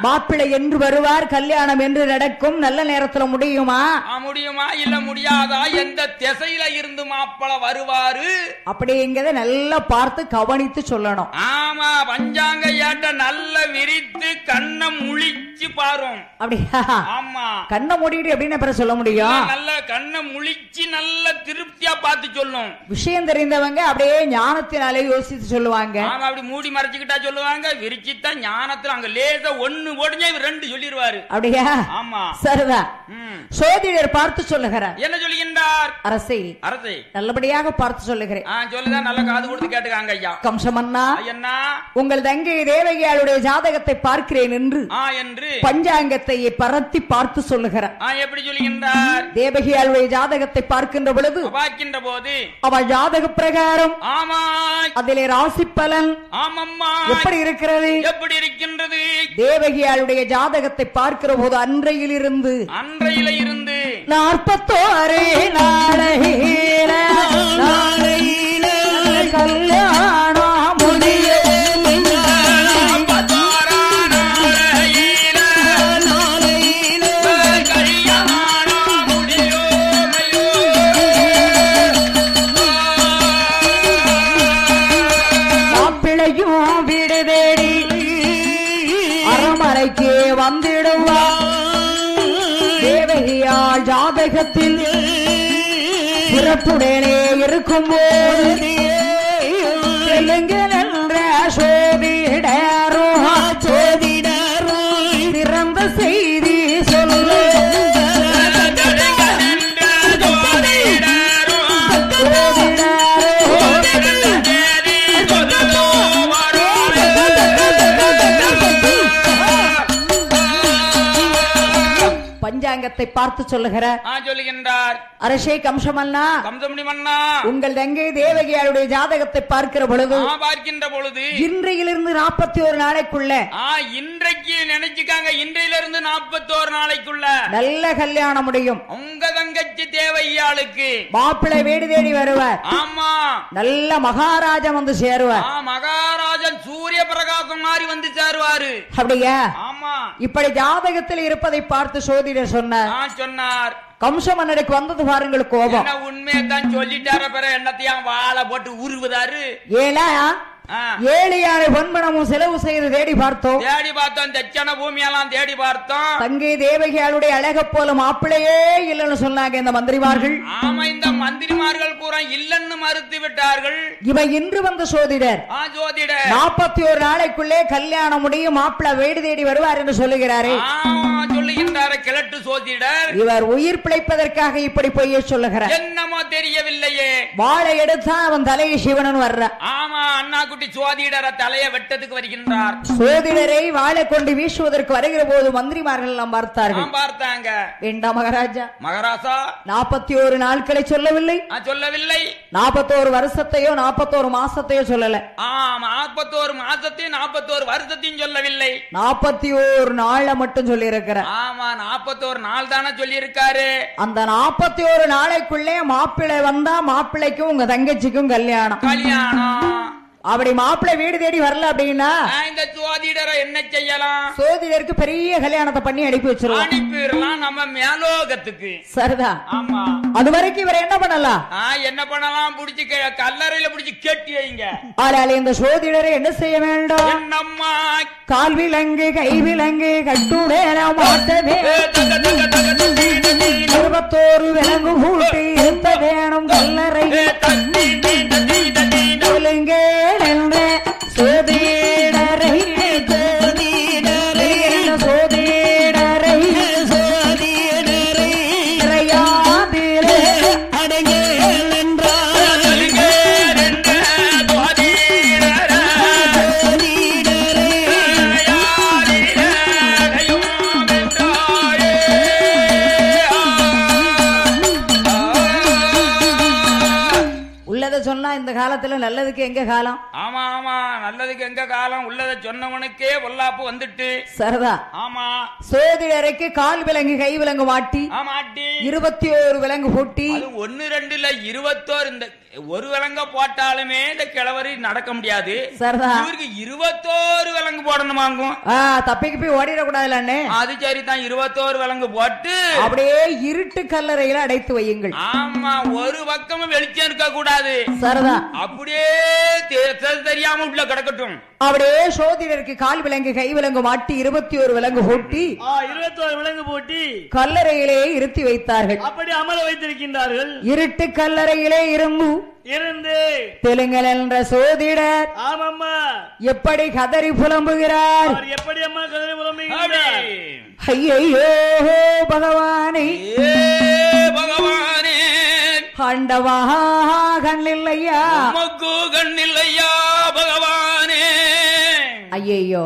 Speaker 1: மாப்பிள்ளை என்று வருவார் கல்யாணம் என்று நடக்கும் நல்ல நேரத்துல முடியுமா?
Speaker 2: முடியுமா இல்ல முடியாதா? எந்த திசையில இருந்து மாப்பிள வருவாரு?
Speaker 1: அப்படிங்கறத நல்லா பார்த்து கவனித்து சொல்லணும்.
Speaker 2: ஆமா பஞ்சாங்க ஏட்ட நல்ல விரித்து கண்ணை முழிச்சு பாரும்.
Speaker 1: அப்படியா?
Speaker 2: ஆமா.
Speaker 1: கண்ணை மூடிட்டு அப்புறம் சொல்ல முடியும்?
Speaker 2: நல்ல கண்ணை முழிச்சு நல்ல திருப்தியா பார்த்து சொல்லும்.
Speaker 1: விஷயம் தெரிந்தவங்க அப்படியே ஞானத்தினாலே யோசித்து சொல்லுவாங்க.
Speaker 2: ஆமா அப்படி மூடி மறைச்சுக்கிட்டா சொல்லுவாங்க விரிச்சித்தான் ஞானத்துல அங்க லேசா ஒண்ணு போடுஞ்சா இவர் ரெண்டு சொல்லிடுவாரு
Speaker 1: அப்படியா?
Speaker 2: ஆமா.
Speaker 1: சரிதான். சோதிடர் பார்த்து சொல்லுகிறார்.
Speaker 2: என்ன சொல்லுகின்றார்?
Speaker 1: அரசை.
Speaker 2: அரசை.
Speaker 1: நல்லபடியாக பார்த்து சொல்லுகிறேன்.
Speaker 2: சொல்லுதான் நல்ல காது கொடுத்து கேட்டுக்காங்க ஐயா.
Speaker 1: கம்சமன்னா
Speaker 2: என்ன
Speaker 1: உங்கள் தங்கை தேவகியாளுடைய ஜாதகத்தை பார்க்கிறேன் என்று
Speaker 2: ஆ என்று.
Speaker 1: பஞ்சாங்கத்தை பரத்தி பார்த்து சொல்லுகிறார்.
Speaker 2: ஆ எப்படி சொல்லுகின்றார்?
Speaker 1: தேவகியாளுடைய ஜாதகத்தை பார்க்கின்ற பொழுது
Speaker 2: பார்க்கின்ற போது
Speaker 1: அவள் ஜாதக பிரகாரம்
Speaker 2: ஆமா
Speaker 1: அதிலே ராசி பலன்.
Speaker 2: ஆமம்மா
Speaker 1: எப்படி இருக்கிறது?
Speaker 2: எப்படி இருக்கின்றது?
Speaker 1: தேவகியாளுடைய ஜாதகத்தை பார்க்கிற போது அன்றையிலிருந்து.
Speaker 2: அன்றையில இருந்து.
Speaker 1: நாற்பத்தோரு நாளையில. நாளையில கல்யாணம். அறைக்கே வந்திடுவார். தேவகியா ஜாதகத்தில் பிறப்புடனே இருக்கும் போது பஞ்சாங்கத்தை பார்த்து சொல்லுகிற
Speaker 2: ஆ, சொல்லுகின்றார்.
Speaker 1: அரசே கம்சமன்னா
Speaker 2: கம்சமுடி மன்னா
Speaker 1: உங்கள் தங்கை தேவகியாருடைய ஜாதகத்தை பார்க்கிற பொழுது
Speaker 2: பார்க்கின்ற பொழுது.
Speaker 1: இன்றையிலிருந்து நாற்பத்தி ஒரு நாளைக்குள்ள
Speaker 2: இன்றைக்கு நினைச்சுக்காங்க இன்றையில இருந்து நாற்பத்தோரு நாளைக்குள்ள.
Speaker 1: நல்ல கல்யாணம் முடியும்.
Speaker 2: உங்க தங்கச்சி தேவையாளுக்கு
Speaker 1: மாப்பிள்ளை வீடு தேடி வருவார்.
Speaker 2: ஆமா.
Speaker 1: நல்ல மகாராஜா வந்து சேருவார்.
Speaker 2: மகாராஜன் சூரிய பிரகாசம் மாதிரி வந்து சேருவாரு.
Speaker 1: அப்படியா?
Speaker 2: ஆமா.
Speaker 1: இப்படி ஜாதகத்தில் இருப்பதை பார்த்து சோதிடர் சொன்னார்.
Speaker 2: சொன்னார்.
Speaker 1: கம்ச மன்னருக்கு வந்தது பாருங்கள் கோபம்.
Speaker 2: உண்மையை தான் சொல்லிட்டார பிற என்னத்தையும் வாழை போட்டு உருவுதாரு?
Speaker 1: ஏலா. ஏழு பொன்மனமும் செலவு செய்து தேடி பார்த்தோம்.
Speaker 2: தேடி பார்த்தோம் தெச்சன பூமியெல்லாம் தேடி பார்த்தோம்.
Speaker 1: தங்கை தேவகியாளுடைய அழக போல மாப்பிள்ளையே இல்லைன்னு சொன்னாங்க இந்த மந்திரிமார்கள்.
Speaker 2: ஆமா இந்த மந்திரிமார்கள் பூரா இல்லன்னு மறுத்து விட்டார்கள்.
Speaker 1: இவ இன்று வந்த சோதிடர்.
Speaker 2: ஆ ஜோதிட
Speaker 1: நாற்பத்தி ஒரு நாளைக்குள்ளே கல்யாணம் முடியும் மாப்பிள்ளை வீடு தேடி வருவார் என்று சொல்லுகிறாரே.
Speaker 2: சொல்லுகின்றார கிழட்டு சோதிடர்.
Speaker 1: இவர் உயிர் பிழைப்பதற்காக இப்படி பொய்ய சொல்லுகிறார்.
Speaker 2: என்னமோ தெரியவில்லையே.
Speaker 1: வாழை எடுத்தா அவன் தலையை சிவனன் வர்ற.
Speaker 2: ஆமா அண்ணா குட்டி சோதிடர தலைய வெட்டத்துக்கு வருகின்றார்.
Speaker 1: சோதிடரை வாழை கொண்டு வீசுவதற்கு வருகிற போது மந்திரிமார்கள் எல்லாம் பார்த்தார்கள்.
Speaker 2: பார்த்தாங்க.
Speaker 1: வேண்டாம் மகாராஜா.
Speaker 2: மகாராசா?
Speaker 1: நாற்பத்தி ஒரு நாட்களை சொல்லவில்லை.
Speaker 2: சொல்லவில்லை.
Speaker 1: நாற்பத்தோரு வருஷத்தையோ நாற்பத்தோரு மாசத்தையோ சொல்லல.
Speaker 2: நாற்பத்தோரு மாசத்தையும் நாற்பத்தோரு வருஷத்தையும் சொல்லவில்லை.
Speaker 1: நாற்பத்தி ஒரு நாளை மட்டும் சொல்லி இருக்கிற
Speaker 2: ஆமா நாற்பத்தோரு நாள் தானே சொல்லி இருக்காரு
Speaker 1: அந்த நாற்பத்தி ஒரு நாளைக்குள்ளே மாப்பிள்ளை வந்தா மாப்பிள்ளைக்கும் உங்க தங்கச்சிக்கும் கல்யாணம்.
Speaker 2: கல்யாணம்.
Speaker 1: அப்படி மாப்பிள்ளை வீடு தேடி வரல அப்படின்னா
Speaker 2: இந்த சோதிடரை என்ன செய்யலாம்?
Speaker 1: சோதிடருக்கு பெரிய கல்யாணத்தை பண்ணி அனுப்பி வச்சிருவோம்.
Speaker 2: அனுப்பிடலாம் நம்ம மேலோகத்துக்கு.
Speaker 1: சரிதா?
Speaker 2: ஆமா.
Speaker 1: அது வரைக்கும் இவர் என்ன பண்ணலாம்?
Speaker 2: என்ன பண்ணலாம்? புடிச்சு கல்லறையில புடிச்சு கெட்டி வைங்க.
Speaker 1: ஆனால் இந்த சோதிடரை என்ன செய்ய வேண்டும்?
Speaker 2: என்னம்மா?
Speaker 1: கால் விலங்கு கை விலங்கு கட்டுடேன மாட்டவே இருபத்தோரு விலங்கு கூட்டி இருத்த வேணும் கல்லறை.
Speaker 2: ஏ, தத்தி, தி, தத்தி, தத்தி, த.
Speaker 1: சொல்லுங்க என்ற சோதிடரை காலத்துல நல்லதுக்கு எங்க காலம்?
Speaker 2: ஆமா ஆமா. நல்லதுக்கு எங்க காலம்? உள்ளத சொன்னவனுக்கே பொல்லாப்பு வந்துட்டு.
Speaker 1: சரிதா
Speaker 2: ஆமா.
Speaker 1: சோதிடரைக்கு கால் விலங்கு கை விலங்கு மாட்டி
Speaker 2: ஆமாட்டி.
Speaker 1: இருபத்தி ஓரு விலங்கு பூட்டி.
Speaker 2: ஒன்னு ரெண்டு இல்ல இருபத்தோரு இந்த ஒரு விலங்க போட்டாலுமே இந்த கிழவரி நடக்க முடியாது. இவருக்கு இருபத்தோரு விலங்கு போடணுமாங்கும்.
Speaker 1: தப்பிக்கு போய் ஓடிடக்கூடாதுல
Speaker 2: அது சரிதான் இருபத்தோரு விலங்கு போட்டு.
Speaker 1: அப்படியே இருட்டு கல்லறையில அடைத்து வையுங்கள்.
Speaker 2: ஆமா ஒரு பக்கமும் வெளிச்சம் இருக்க கூடாது
Speaker 1: சரிதா.
Speaker 2: அப்படியே தெரியாம உள்ள கிடக்கட்டும்.
Speaker 1: அப்படியே சோதிடருக்கு கால் விலங்கு கை விலங்கு மாட்டி இருபத்தி ஒரு விலங்கு பூட்டி.
Speaker 3: இருபத்தோரு விலங்கு போட்டி.
Speaker 1: கல்லறையிலே இருத்தி வைத்தார்கள்.
Speaker 3: அப்படி அமர வைத்திருக்கின்றார்கள்.
Speaker 1: இருட்டு கல்லறையிலே இருந்து
Speaker 3: இருந்து.
Speaker 1: தெலுங்கல் என்ற சோதிடர்
Speaker 3: ஆமாம்மா.
Speaker 1: எப்படி கதறி புலம்புகிறார்?
Speaker 3: அவர் எப்படி அம்மா கதறி
Speaker 2: அப்படி.
Speaker 3: புலம்புகின்றார்?
Speaker 1: ஐயையோ பகவானே.
Speaker 2: ஏ பகவானே.
Speaker 1: ஆண்டவா கண்ணில்லையா?
Speaker 2: உமக்கு கண்ணில்லையா பகவானே?
Speaker 1: ஐயையோ.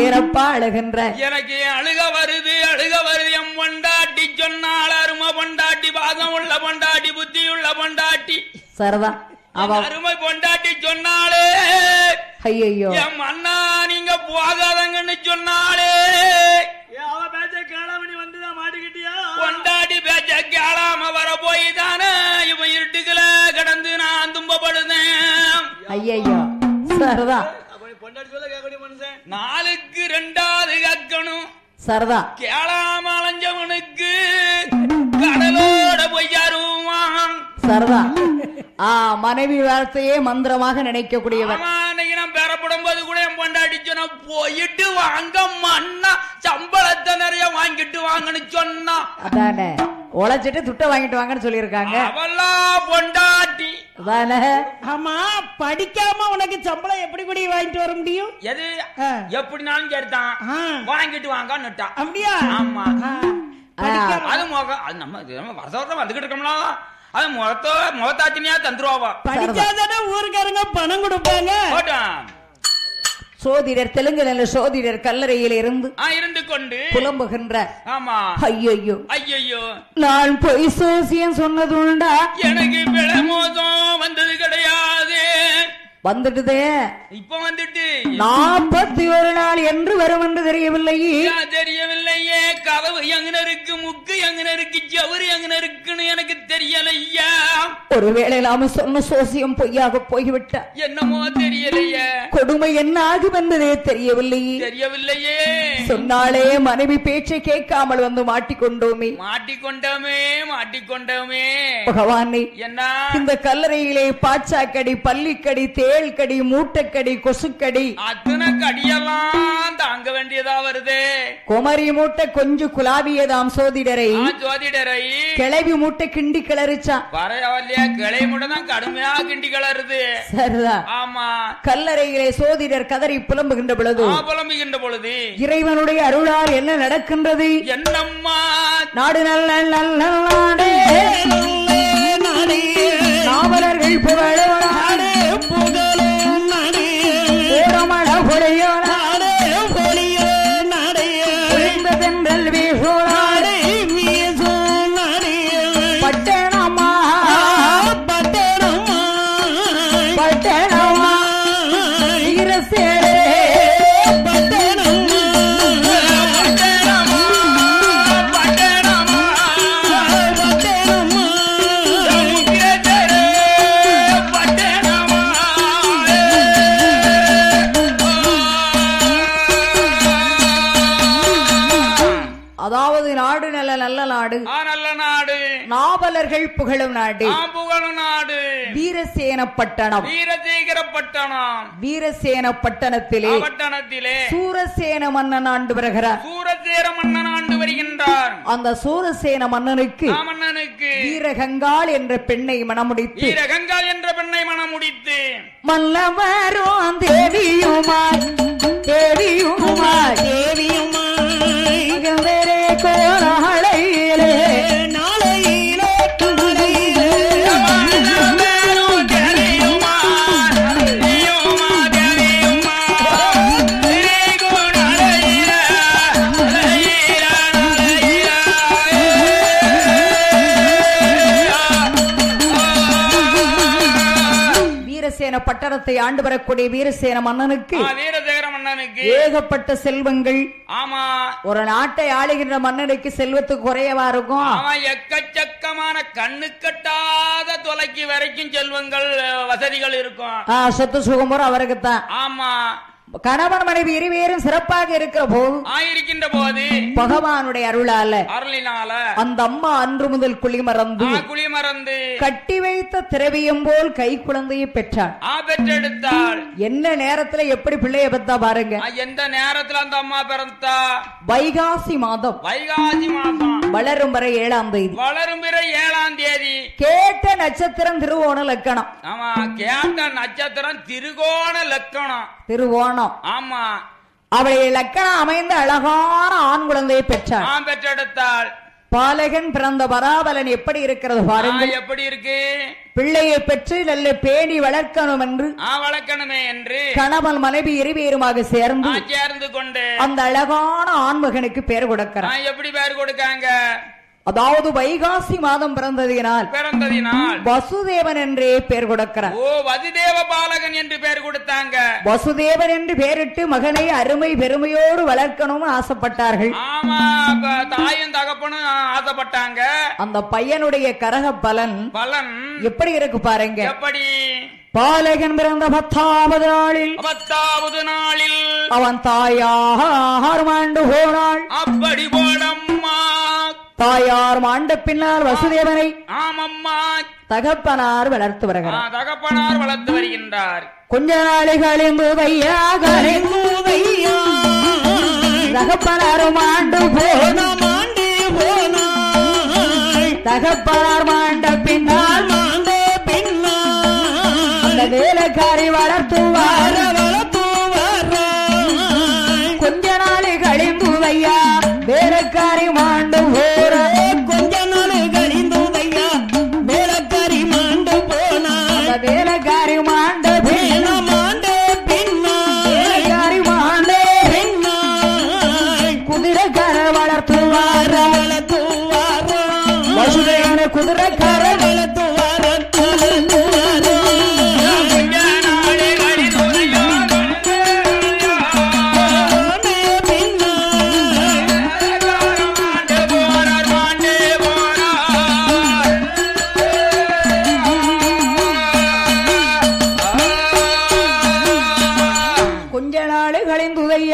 Speaker 1: ஏறப்பா அழுகின்ற.
Speaker 2: எனக்கு அழுக வருது அழுக வருது. என் பொண்டாட்டி சொன்னால் அருமை பொண்டாட்டி பாதம் உள்ள பொண்டாட்டி புத்தி உள்ள பொண்டாட்டி.
Speaker 1: சரதா அவ
Speaker 2: என் அருமை பொண்டாட்டி சொன்னாலே
Speaker 1: ஐயையோ.
Speaker 2: என் அண்ணா நீங்க போகாதங்கன்னு சொன்னாலே.
Speaker 3: ஏ, அவ பேச்ச கேளாம நீ வந்துதான் மாட்டிக்கிட்டியா?
Speaker 2: பொண்டாட்டி பேச்ச கேளாம வர போய் தானே
Speaker 1: ஐயையோ. சரதா.
Speaker 2: நாளுக்கு ரெண்டாவது கக்கணும்
Speaker 1: சரதா.
Speaker 2: கேளாம அலைஞ்சவனுக்கு கடலோட பொய்யாருவான்.
Speaker 1: சரதா. மனைவி வார்த்தையே மந்திரமாக நினைக்கக்கூடியவர்.
Speaker 2: அன்னைக்கு நான் பெறப்படும் போது கூட என் பொண்டாட்டி சொன்னா போயிட்டு வாங்க மண்ணா சம்பளத்தை நிறைய வாங்கிட்டு வாங்கன்னு சொன்னா.
Speaker 1: அதானே உழைச்சிட்டு துட்டை வாங்கிட்டு வாங்கன்னு சொல்லியிருக்காங்க.
Speaker 2: அவளா பொண்டாட்டி.
Speaker 1: அதானே.
Speaker 3: ஆமா படிக்காம உனக்கு சம்பளம் எப்படி கூட வாங்கிட்டு வர முடியும்?
Speaker 2: எது. எப்படினாலும்
Speaker 3: ஆ.
Speaker 2: வாங்கிட்டு வாங்கன்னுட்டா
Speaker 3: அப்படியா?
Speaker 2: ஆமா. அது முக அது நம்ம வருஷம் வருஷம் வந்துகிட்டு இருக்கோம்ல. அது முகத்தோ முகத்தாச்சினியா தந்துருவாவா?
Speaker 3: படிச்சாதானே ஊருக்காரங்க பணம் கொடுப்பாங்க.
Speaker 1: சோதிடர் தெலுங்கு நல்ல சோதிடர் கல்லறையில் இருந்து
Speaker 2: இருந்து கொண்டு
Speaker 1: புலம்புகின்ற
Speaker 2: ஆமா.
Speaker 1: ஐயோ
Speaker 2: ஐயோ
Speaker 1: நான் பொய் சோசியம் சொன்னது உண்டா
Speaker 2: எனக்கு பிழை மோசம் வந்தது கிடையாது.
Speaker 1: வந்துட்டுதே.
Speaker 2: இப்ப வந்துட்டு.
Speaker 1: நாற்பத்தி ஒரு நாள் என்று வரும் என்று தெரியவில்லையே
Speaker 2: ஏன் தெரியவில்லையே. கதவு எங்கன இருக்கு முக்கு எங்கன இருக்கு ஜவுரி எங்கன இருக்குன்னு எனக்கு தெரியலையா?
Speaker 1: ஒருவேளை நாம சொன்ன சோசியம் பொய்யாக போய்விட்ட.
Speaker 2: என்னமோ தெரியலையே.
Speaker 1: கொடுமை என்ன ஆகும் என்பதே தெரியவில்லையே
Speaker 2: தெரியவில்லையே.
Speaker 1: சொன்னாலே மனைவி பேச்சை கேட்காமல் வந்து மாட்டிக்கொண்டோமே.
Speaker 2: மாட்டிக்கொண்டோமே மாட்டிக்கொண்டோமே.
Speaker 1: பகவானே
Speaker 2: என்ன?
Speaker 1: இந்த கல்லறையிலே பாச்சாக்கடி பள்ளிக்கடி தேள்கடி மூட்டைக்கடி கொசுக்கடி.
Speaker 2: அத்தனை கடியெல்லாம் தாங்க வேண்டியதா வருதே.
Speaker 1: குமரி மூட்டை கொஞ்சம் குலாவியதாம் சோதிடரை.
Speaker 2: ஆ, ஜோதிடரை
Speaker 1: கிளவி மூட்டை கிண்டி கிளறிச்சான்
Speaker 2: பரவாயில்லையா கிளை மட்டும் தான் கடுமையா கிண்டி கிளறுது.
Speaker 1: சரிதான்
Speaker 2: ஆமா.
Speaker 1: கல்லறையிலே சோதிடர் கதறி புலம்புகின்ற பொழுது.
Speaker 2: ஆ, புலம்புகின்ற பொழுது.
Speaker 1: இறைவனுடைய அருளால் என்ன நடக்கின்றது?
Speaker 2: என்னம்மா?
Speaker 1: நாடு நல்ல நல்ல நாடே நாவலர்கள் புகழோட நாவலர்கள் புகழும் நாடு.
Speaker 2: புகழும் நாடு.
Speaker 1: வீரசேன பட்டணம்
Speaker 2: வீரசேகர பட்டணம்
Speaker 1: வீரசேன பட்டணத்திலே
Speaker 2: பட்டணத்திலே
Speaker 1: சூரசேன மன்னன் ஆண்டு வருகிறார்.
Speaker 2: சூரசேர மன்னன் ஆண்டு வருகின்றார்.
Speaker 1: அந்த சூரசேன மன்னனுக்கு
Speaker 2: மன்னனுக்கு
Speaker 1: வீரகங்காள் என்ற பெண்ணை மணமுடித்து
Speaker 2: வீரகங்கால் என்ற பெண்ணை மனம் முடித்து
Speaker 1: மல்லவரும் தேவியுமாய் தேவியுமாய்
Speaker 3: தேவியுமாய்.
Speaker 1: பட்டணத்தை ஆண்டு வரக்கூடிய வீரசேன மன்னனுக்கு
Speaker 2: வீரசேகர மன்னனுக்கு
Speaker 1: ஏகப்பட்ட செல்வங்கள்.
Speaker 2: ஆமா.
Speaker 1: ஒரு நாட்டை ஆளுகின்ற மன்னனுக்கு செல்வத்துக்கு குறையவா இருக்கும்?
Speaker 2: அவன் எக்கச்சக்கமான கண்ணு கட்டாத தொலைக்கு வரைக்கும் செல்வங்கள் வசதிகள் இருக்கும்.
Speaker 1: சொத்து சுகமுறை அவருக்கு தான்
Speaker 2: ஆமா.
Speaker 1: கணவன் மனைவி இருவேரும் சிறப்பாக இருக்கிற போது
Speaker 2: ஆயிருக்கின்ற போது
Speaker 1: பகவானுடைய அருளால
Speaker 2: அருளினால
Speaker 1: அந்த அம்மா அன்று முதல் குளிமறந்து
Speaker 2: ஆ, குழி மறந்து
Speaker 1: கட்டி வைத்த திரவியம் போல் கை குழந்தையை பெற்றாள்.
Speaker 2: ஆ பெற்றெடுத்தாள்.
Speaker 1: என்ன நேரத்துல எப்படி பிள்ளைய பெத்தா பாருங்க.
Speaker 2: எந்த நேரத்துல அந்த அம்மா பிறந்தா?
Speaker 1: வைகாசி மாதம்.
Speaker 2: வைகாசி மாசம்
Speaker 1: வளரும் வரை ஏழாம் தேதி.
Speaker 2: வளரும் பிற ஏழாம் தேதி.
Speaker 1: கேட்ட நட்சத்திரம் திருவோண லக்கணம்.
Speaker 2: ஆமா கேட்ட நட்சத்திரம் திருகோண லக்கணம்.
Speaker 1: திருவோணம்.
Speaker 2: ஆமா.
Speaker 1: அவளுடைய லக்கணம் அமைந்த அழகான ஆண் குழந்தையை பெற்றாள்.
Speaker 2: ஆ பெற்றெடுத்தாள்.
Speaker 1: பாலகன் பிறந்த பராபலன் எப்படி இருக்கிறது
Speaker 2: ஆ,
Speaker 1: பாருங்க
Speaker 2: எப்படி இருக்கு?
Speaker 1: பிள்ளையை பெற்று நல்ல பேணி வளர்க்கணும் என்று
Speaker 2: ஆ வளர்க்கணுமே என்று
Speaker 1: கணவன் மனைவி இருவேருமாக சேர்ந்து
Speaker 2: சேர்ந்து கொண்டு
Speaker 1: அந்த அழகான ஆண்மகனுக்கு பெயர்
Speaker 2: ஆ,
Speaker 1: கொடுக்கிறார்
Speaker 2: எப்படி பேர் கொடுக்காங்க?
Speaker 1: அதாவது வைகாசி மாதம் பிறந்ததினால்
Speaker 2: பிறந்ததினால்
Speaker 1: வசுதேவன் என்றே பெயர் கொடுக்கிறார்.
Speaker 2: ஓ வசுதேவ பாலகன் என்று பேர் கொடுத்தாங்க.
Speaker 1: வசுதேவன் என்று பெயரிட்டு மகனை அருமை பெருமையோடு வளர்க்கணும்னு ஆசைப்பட்டார்கள்.
Speaker 2: ஆமா தாயும் தகப்பனும் ஆசைப்பட்டாங்க.
Speaker 1: அந்த பையனுடைய கரக பலன்
Speaker 2: பலன்
Speaker 1: எப்படி இருக்கு பாருங்க.
Speaker 2: எப்படி?
Speaker 1: பாலகன் பிறந்த பத்தாவது நாளில்
Speaker 2: பத்தாவது நாளில்
Speaker 1: அவன் தாயார் மாண்டு போனாள்.
Speaker 2: அப்படி போடம்மா
Speaker 1: தாயார் மாண்ட பின்னால் வசுதேவனை
Speaker 2: ஆமம்மா.
Speaker 1: தகப்பனார் வளர்த்து
Speaker 2: ஆ,
Speaker 1: வருகிறார்
Speaker 2: தகப்பனார் வளர்த்து வருகின்றார்.
Speaker 1: கொஞ்ச நாளைகளின் போதையா
Speaker 3: கரைந்தூதையா
Speaker 1: தகப்பனாரும் ஆண்டு போன
Speaker 3: போனமாண்டு போனாய்
Speaker 1: தகப்பனார் மாண்ட பின்னால்.
Speaker 3: மாண்ட பின்னால்.
Speaker 1: அந்த வேலைக்காரி வளர்த்துவார்.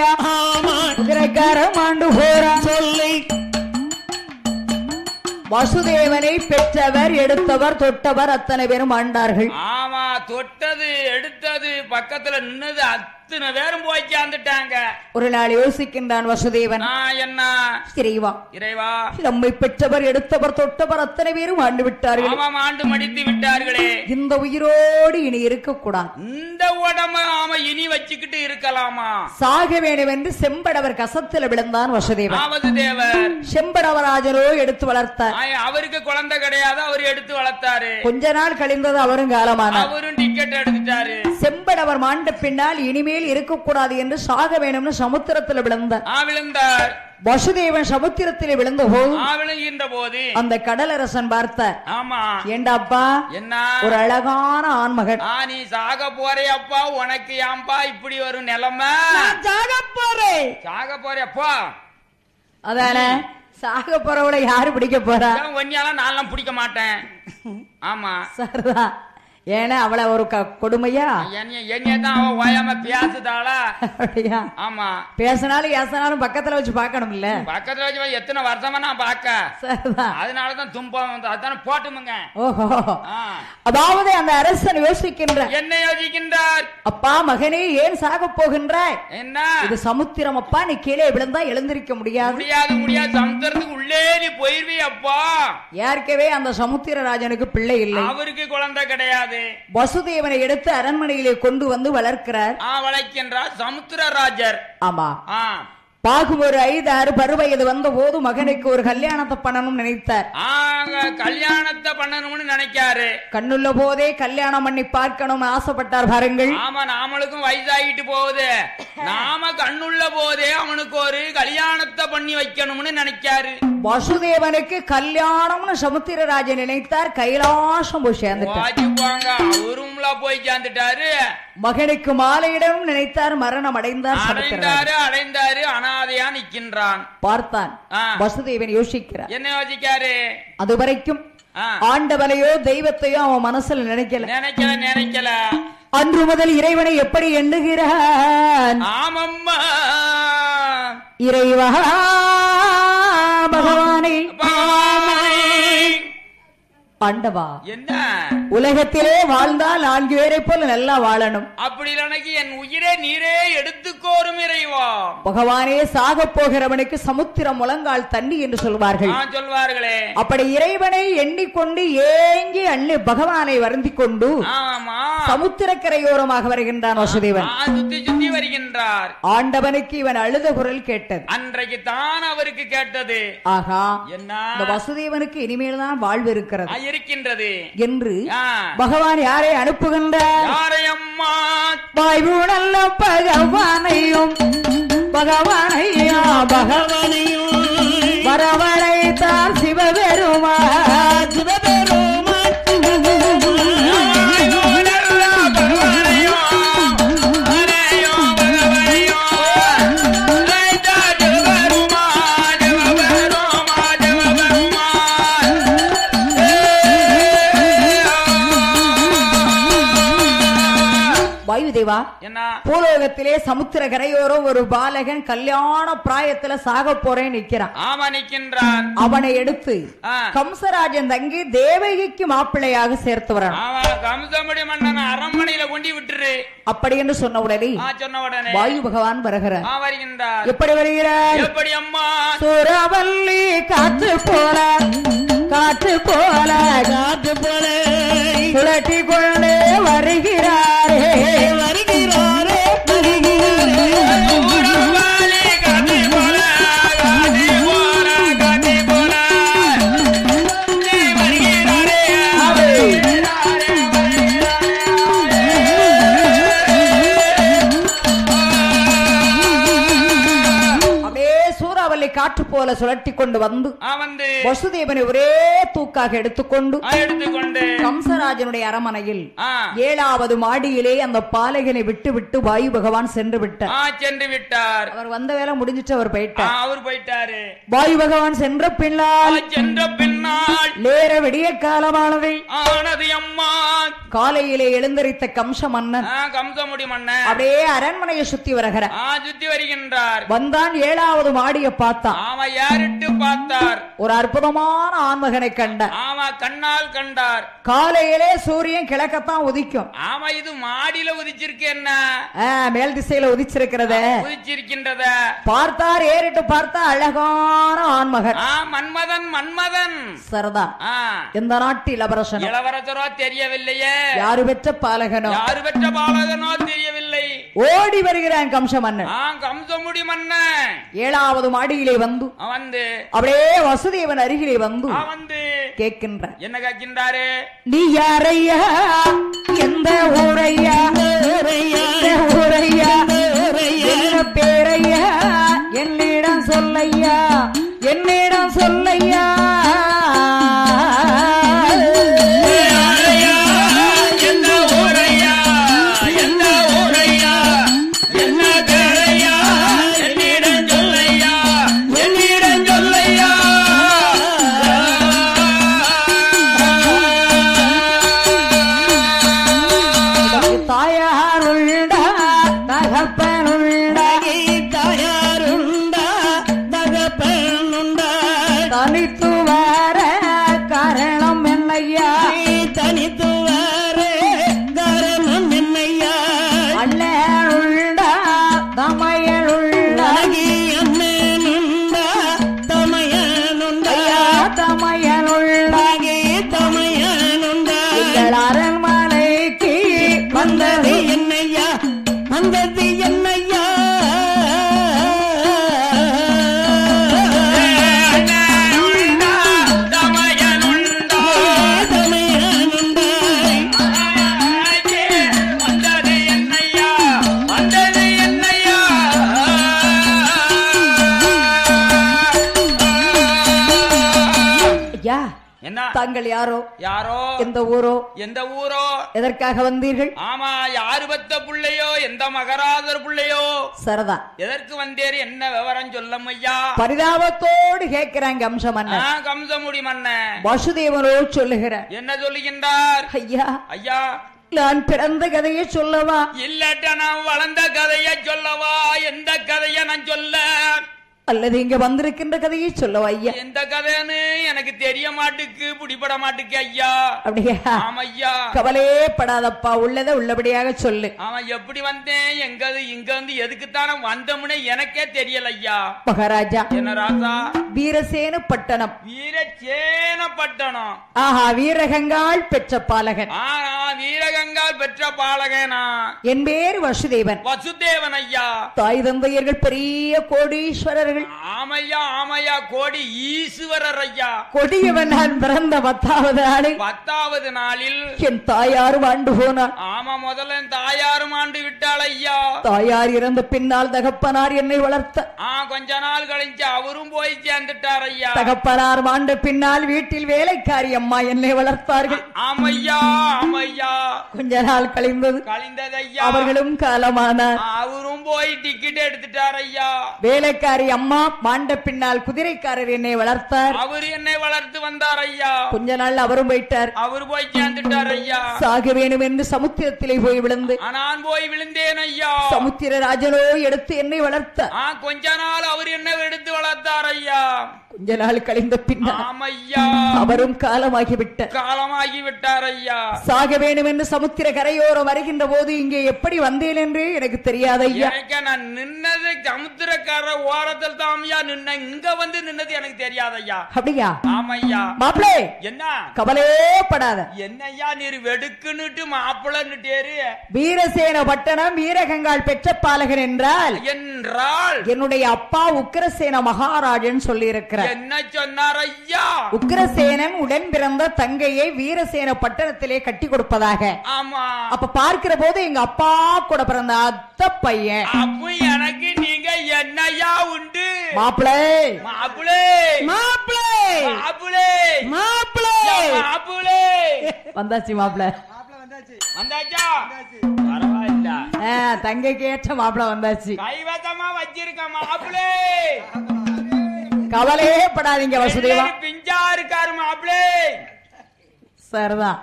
Speaker 1: கழிந்துதையா குதிரைக்கார மாண்டு போறா வசுதேவனை பெற்றவர் எடுத்தவர் தொட்டவர் அத்தனை பேரும் ஆண்டார்கள்.
Speaker 2: ஆமா தொட்டது எடுத்தது பக்கத்துல நின்னது அத்தனை பேரும் போய் சேர்ந்துட்டாங்க.
Speaker 1: ஒரு நாள் யோசிக்கின்றான் வசுதேவன்.
Speaker 2: என்ன?
Speaker 1: இறைவா
Speaker 2: இறைவா?
Speaker 1: நம்மை பெற்றவர் எடுத்தவர் தொட்டவர் அத்தனை பேரும் ஆண்டு விட்டார்கள்.
Speaker 2: ஆமாம் ஆண்டு மடித்து விட்டார்களே.
Speaker 1: இந்த உயிரோடு இனி இருக்கக்கூடாது.
Speaker 2: இந்த உடம்ப ஆமா இனி வச்சுக்கிட்டு இருக்கலாமா?
Speaker 1: சாக வேண்டும் என்று செம்படவர் கசத்துல விழுந்தான் வசுதேவன்.
Speaker 2: ஆவது தேவர்.
Speaker 1: செம்படவராஜரோ எடுத்து வளர்த்தார்.
Speaker 2: அவருக்கு குழந்தை கிடையாது அவர் எடுத்து வளர்த்தாரு.
Speaker 1: கொஞ்ச நாள் கழிந்தது அவரும் காலமானார்.
Speaker 2: அவரும் டிக்கெட் எடுத்துட்டாரு.
Speaker 1: செம்படவர் மாண்ட பின்னால் இனிமேல் இருக்கக்கூடாது என்று சாக வேணும்னு சமுத்திரத்துல விழுந்தார்
Speaker 2: விழுந்தார்.
Speaker 1: வசுதேவன் சமுத்திரத்திலே விழுந்த
Speaker 2: விழுகின்ற போது
Speaker 1: அந்த கடலரசன் பார்த்தார்
Speaker 2: ஆமா.
Speaker 1: ஏண்டாப்பா
Speaker 2: என்ன?
Speaker 1: ஒரு அழகான ஆண்மகன்.
Speaker 2: ஆ நீ சாக போறே அப்பா உனக்கு ஏன்பா இப்படி ஒரு நிலைமை? சாக போறே அப்பா
Speaker 1: அதானே சாக போறவளை யாரு பிடிக்க போறா?
Speaker 2: ஒன்னியாலாம் நான்லாம் பிடிக்க மாட்டேன். ஆமா.
Speaker 1: சரிதான் ஏன்னா அவளை ஒரு கொடுமையா?
Speaker 2: என்னைய என்னைய தான் அவ ஓயாம பேசுதாளா?
Speaker 1: அப்படியா?
Speaker 2: ஆமா.
Speaker 1: பேசினாலும் ஏசினாலும் பக்கத்துல வச்சு பார்க்கணும் இல்ல
Speaker 2: பக்கத்துல வச்சு எத்தனை வருஷமா நான் பார்க்க?
Speaker 1: சரிதான்.
Speaker 2: அதனாலதான் துன்பம் அதானே போட்டுமுங்க.
Speaker 1: ஓஹோ. அதாவது அந்த அரசன் யோசிக்கின்ற
Speaker 2: என்ன யோசிக்கின்றார்?
Speaker 1: அப்பா மகனே ஏன் சாக போகின்றாய்?
Speaker 2: என்ன?
Speaker 1: இது சமுத்திரம் அப்பா நீ கீழே விழுந்தா எழுந்திருக்க முடியாது.
Speaker 2: முடியாது முடியாது. சமுத்திரத்துக்கு உள்ளே நீ போயிருவி அப்பா.
Speaker 1: ஏற்கவே அந்த சமுத்திரராஜனுக்கு பிள்ளை இல்லை.
Speaker 2: அவருக்கு குழந்தை கிடையாது.
Speaker 1: வசுதேவனை எடுத்து அரண்மனையிலே கொண்டு வந்து வளர்க்கிறார்.
Speaker 2: ஆ வளைக்கின்றார் சமுத்திரராஜர்.
Speaker 1: ஆமா.
Speaker 2: ஆ
Speaker 1: பாகும் ஒரு ஐந்து ஆறு பருவயது வந்த போது மகனுக்கு ஒரு கல்யாணத்தை பண்ணணும் நினைத்தார்.
Speaker 2: கல்யாணத்தை பண்ணணும்னு நினைக்காரு.
Speaker 1: கண்ணுள்ள போதே கல்யாணம் பண்ணி பார்க்கணும் ஆசைப்பட்டார் பாருங்கள்.
Speaker 2: ஆமா நாமளுக்கும் வயசாகிட்டு போகுது. நாம கண்ணுள்ள போதே அவனுக்கு ஒரு கல்யாணத்தை பண்ணி வைக்கணும்னு நினைக்காரு.
Speaker 1: வசுதேவனுக்கு கல்யாணம்னு சமுத்திரராஜன் நினைத்தார். கைலாசம் போய் சேர்ந்துட்டார்.
Speaker 2: அவரும்ல போய் சேர்ந்துட்டாரு.
Speaker 1: மகனுக்கு மாலையிடவும் நினைத்தார். மரணம் அடைந்தார்
Speaker 2: அடைந்தாரு அடைந்தாரு. நிக்கின்றான்
Speaker 1: பார்த்தான். வசுதேவன் யோசிக்கிறார்
Speaker 2: என்ன யோசிக்காரு?
Speaker 1: அதுவரைக்கும்
Speaker 2: ஆ,
Speaker 1: ஆண்டவனையோ தெய்வத்தையோ அவன் மனசுல நினைக்கல.
Speaker 2: நினைக்கல நினைக்கல.
Speaker 1: அன்று முதல் இறைவனை எப்படி எண்ணுகிறான்?
Speaker 2: ஆமம்மா.
Speaker 1: இறைவா பகவானே. ஆண்டவா.
Speaker 2: என்ன?
Speaker 1: உலகத்திலே வாழ்ந்தால் நான்கு பேரை போல நல்லா வாழணும்.
Speaker 2: அப்படி இல்லைனக்கு என் உயிரே நீரே எடுத்துக்கோரும் இறைவா.
Speaker 1: பகவானே சாக போகிறவனுக்கு சமுத்திரம் முழங்கால் தண்ணி என்று சொல்வார்கள்.
Speaker 2: சொல்வார்களே.
Speaker 1: அப்படி இறைவனை எண்ணிக்கொண்டு ஏங்கி அள்ளி பகவானை வருந்திக் கொண்டு
Speaker 2: ஆமா.
Speaker 1: சமுத்திரக்கரையோரமாக வருகின்றான் வசுதேவன்.
Speaker 2: சுத்தி சுத்தி வருகின்றார்.
Speaker 1: ஆண்டவனுக்கு இவன் அழுத குரல் கேட்டது.
Speaker 2: அன்றைக்கு தான் அவருக்கு கேட்டது.
Speaker 1: ஆகா
Speaker 2: என்ன?
Speaker 1: வசுதேவனுக்கு இனிமேல் தான் வாழ்வு இருக்கிறது.
Speaker 2: இருக்கின்றது.
Speaker 1: என்று பகவான் யாரை அனுப்புகின்றார்
Speaker 2: யாரையம்மா?
Speaker 1: வாய்வு நல்ல பகவானையும் பகவானையா பகவானையும். வரவழைத்தார் சிவபெருமா வாயு தேவா
Speaker 2: என்ன?
Speaker 1: பூலோகத்திலே சமுத்திர கரையோரம் ஒரு பாலகன் கல்யாண பிராயத்துல சாக போறேன் நிக்கிறான்.
Speaker 2: ஆமா நிக்கின்றான்.
Speaker 1: அவனை எடுத்து. கம்சராஜன் தங்கி தேவகிக்கு மாப்பிள்ளையாக சேர்த்து வரணும்
Speaker 2: ஆமா கம்சமுடி மன்னன் அரண்மனையில கொண்டு விட்டுரு.
Speaker 1: அப்படி என்று சொன்ன உடனே
Speaker 2: ஆ சொன்ன உடனே
Speaker 1: வாயு பகவான் வருகிறார்.
Speaker 2: ஆ வருகின்றார்.
Speaker 1: எப்படி வருகிறார்?
Speaker 2: எப்படி அம்மா?
Speaker 1: சூரவல்லி காற்று போல காற்று போல
Speaker 3: காத்து போல.
Speaker 1: சுழட்டி கொண்டே வருகிறாரே
Speaker 3: வருகிறாரே வருகிறாரே.
Speaker 1: காற்று போல சுழட்டி கொண்டு வந்து வசுதேவனை ஒரே தூக்காக எடுத்துக்கொண்டு கம்சராஜனுடைய அரமனையில் ஏழாவது மாடியிலே அந்த பாலகனை விட்டு விட்டு வாயு பகவான் சென்று விட்டார்.
Speaker 2: சென்று விட்டார்.
Speaker 1: அவர் வந்த வேலை முடிஞ்சிட்டு அவர் போயிட்டார்.
Speaker 2: அவர் போயிட்டாரு.
Speaker 1: வாயு பகவான் சென்ற பின்னால்
Speaker 2: சென்ற பின்னால்
Speaker 1: நேர விடிய காலமானதை
Speaker 2: ஆனது அம்மா.
Speaker 1: காலையிலே எழுந்தரித்த கம்ச மன்னன்
Speaker 2: கம்சமுடி மன்னன்.
Speaker 1: அப்படியே அரண்மனையை சுத்தி வருகிற
Speaker 2: ஆ, சுத்தி வருகின்றார்.
Speaker 1: வந்தான் ஏழாவது மாடியை பார்த்தான்.
Speaker 2: ஆமா யாரிட்டு பார்த்தார்?
Speaker 1: ஒரு அற்புதமான ஆண்மகனை கண்ட.
Speaker 2: ஆமா கண்ணால் கண்டார்.
Speaker 1: காலையிலே சூரியன் கிழக்கத்தான் உதிக்கும்.
Speaker 2: ஆமா இது மாடியில உதிச்சிருக்கு என்ன?
Speaker 1: மேல் திசையில உதிச்சிருக்கிறத.
Speaker 2: உதிச்சிருக்கின்றத.
Speaker 1: பார்த்தார் ஏறிட்டு பார்த்தா அழகான ஆண்மகன்.
Speaker 2: ஆ மன்மதன் மன்மதன்.
Speaker 1: சரதா. இந்த நாட்டு இளவரசனும்
Speaker 2: இளவரசரோ தெரியவில்லையே.
Speaker 1: யாரு பெற்ற பாலகனோ?
Speaker 2: யாரு பெற்ற பாலகனோ தெரியவில்லை.
Speaker 1: ஓடி வருகிறான் கம்ச மன்னன்
Speaker 2: ஆ கம்சமுடி மன்னன்.
Speaker 1: ஏழாவது மாடியிலே வந்து
Speaker 2: அவன் வந்து
Speaker 1: அப்படியே வசுதேவன் அருகிலே வந்து
Speaker 2: வந்து
Speaker 1: கேட்கின்றான்
Speaker 2: என்ன கேட்கின்றாரு?
Speaker 1: நீ யாரையா? எந்த ஊரையா? ஊரையா? என்ன பேரையா? என்னிடம் சொல்லையா? என்னிடம் சொல்லையா?
Speaker 2: la
Speaker 1: தாங்கள் யாரோ?
Speaker 2: யாரோ?
Speaker 1: எந்த ஊரோ?
Speaker 2: எந்த ஊரோ?
Speaker 1: எதற்காக வந்தீர்கள்?
Speaker 2: ஆமா யாரு பத்த புள்ளையோ? எந்த மகராதர் புள்ளையோ?
Speaker 1: சரதா.
Speaker 2: எதற்கு வந்தேர்? என்ன விவரம் சொல்லம் ஐயா
Speaker 1: பரிதாபத்தோடு கேட்கிறாங்க அம்சமன்ன
Speaker 2: ஆ, கம்சமுடி மன்னன்.
Speaker 1: வசுதேவனோ சொல்லுகிறார்.
Speaker 2: என்ன சொல்லுகின்றார்?
Speaker 1: ஐயா
Speaker 2: ஐயா.
Speaker 1: நான் பிறந்த கதையை சொல்லவா?
Speaker 2: இல்லட்ட நான் வளர்ந்த கதைய சொல்லவா? எந்த கதைய நான் சொல்ல?
Speaker 1: அல்லது இங்க வந்திருக்கின்ற கதையை சொல்லவா ஐயா?
Speaker 2: எந்த கதைன்னு எனக்கு தெரிய மாட்டுக்கு பிடிபட மாட்டுக்கு ஐயா.
Speaker 1: அப்படியா?
Speaker 2: ஆமா ஐயா
Speaker 1: கவலையே படாதப்பா உள்ளதை உள்ளபடியாக சொல்லு.
Speaker 2: அவன் எப்படி வந்தேன் எங்க இங்க வந்து எதுக்குத்தானே வந்தோம்னு எனக்கே தெரியல ஐயா.
Speaker 1: மகாராஜா
Speaker 2: என்ன ராசா
Speaker 1: வீரசேன பட்டணம்.
Speaker 2: வீரச்சேன பட்டணம்.
Speaker 1: ஆஹா வீரகங்காள் பெற்ற பாலகன்.
Speaker 2: ஆனா வீரகங்கால் பெற்ற பாலகனா?
Speaker 1: என் பேர் வசுதேவன்.
Speaker 2: வசுதேவன் ஐயா.
Speaker 1: தாய் தந்தையர்கள் பெரிய கோடீஸ்வரர்கள்
Speaker 2: ஆமையா ஆமையா கோடி ஈஸ்வரர் ஐயா.
Speaker 1: கொடியவன் நான் பிறந்த பத்தாவது நாளை
Speaker 2: பத்தாவது நாளில்
Speaker 1: என் தாயார் வாழ்ந்து போனார்
Speaker 2: ஆமா முதல்ல என் தாயாரும் ஆண்டு விட்டாள் ஐயா.
Speaker 1: தாயார் இறந்த பின்னால் தகப்பனார் என்னை வளர்த்த.
Speaker 2: ஆ கொஞ்ச நாள் கழிச்சு அவரும் போய் சேர்ந்துட்டார் ஐயா.
Speaker 1: தகப்பனார் மாண்ட பின்னால் வீட்டில் வேலைக்காரி அம்மா என்னை வளர்த்தார்கள்.
Speaker 2: ஆமையா ஆமையா.
Speaker 1: கொஞ்ச நாள் கழிந்தது
Speaker 2: கழிந்தது ஐயா.
Speaker 1: அவர்களும் காலமானார்.
Speaker 2: அவரும் போய் டிக்கெட் எடுத்துட்டார் ஐயா.
Speaker 1: வேலைக்காரி அம்மா மாண்ட பின்னால் குதிரைக்காரர் என்னை வளர்த்தார்.
Speaker 2: அவர் என்னை வளர்த்து வந்தார் ஐயா.
Speaker 1: கொஞ்ச நாள் அவரும் போயிட்டார்.
Speaker 2: அவர் போய் சேர்ந்துட்டார் ஐயா.
Speaker 1: சாக வேணும் என்று சமுத்திரத்திலே போய் விழுந்து.
Speaker 2: நான் போய் விழுந்தேன் ஐயா.
Speaker 1: சமுத்திர ராஜனோ எடுத்து என்னை வளர்த்த
Speaker 2: கொஞ்ச நாள் அவர் என்ன எடுத்து வளர்த்தார் ஐயா.
Speaker 1: கொஞ்ச நாள் கழிந்த பின்னால்
Speaker 2: ஆமையா
Speaker 1: அவரும் காலமாகிவிட்டார்
Speaker 2: காலமாகி விட்டார் ஐயா
Speaker 1: சாக வேணும் என்று சமுத்திர கரையோரம் வருகின்ற போது இங்கே எப்படி வந்தேன் என்று எனக்கு தெரியாது ஐயா
Speaker 2: நான் நின்னது சமுத்திரக்கார ஓரத்தில் தாமையா. நின்ன இங்க வந்து நின்னது எனக்கு தெரியாது ஐயா
Speaker 1: அப்படியா?
Speaker 2: ஆமையா
Speaker 1: மாப்பிளே!
Speaker 2: என்ன?
Speaker 1: கவலையே படாத
Speaker 2: என்னய்யா நீர் வெடுக்குன்னுட்டு மாப்பிள்ளன்னுட்டேரு
Speaker 1: வீரசேன பட்டணம் வீரகங்காள் பெற்ற பாலகன் என்றால்
Speaker 2: என்றால்
Speaker 1: என்னுடைய அப்பா உக்கிரசேன மகாராஜன் சொல்லி இருக்கிறார்
Speaker 2: என்ன சொன்னார் ஐயா
Speaker 1: உக்கிரசேனன் உடன் பிறந்த தங்கையை வீரசேன பட்டணத்திலே கட்டி கொடுப்பதாக
Speaker 2: ஆமா.
Speaker 1: அப்ப பார்க்கிற போது எங்க அப்பா கூட பிறந்த அத்த பையன்.
Speaker 2: அப்ப எனக்கு நீங்க என்னய்யா உண்டு?
Speaker 1: மாப்பிளே.
Speaker 2: மாப்பிளே.
Speaker 3: மாப்பிளே.
Speaker 2: மாப்பிளே.
Speaker 3: மாப்பிளே.
Speaker 2: மாப்பிளே.
Speaker 1: வந்தாச்சு மாப்பிள.
Speaker 2: வந்தாச்சா. பரவாயில்ல.
Speaker 1: தங்கைக்கு ஏற்ற மாப்பிள வந்தாச்சு.
Speaker 2: கைவசமா வச்சிருக்க மாப்பிளே.
Speaker 1: கவலையே படாதீங்க வசுதேவா.
Speaker 2: பிஞ்சா இருக்காரு மாப்பிளே.
Speaker 1: சரிதான்.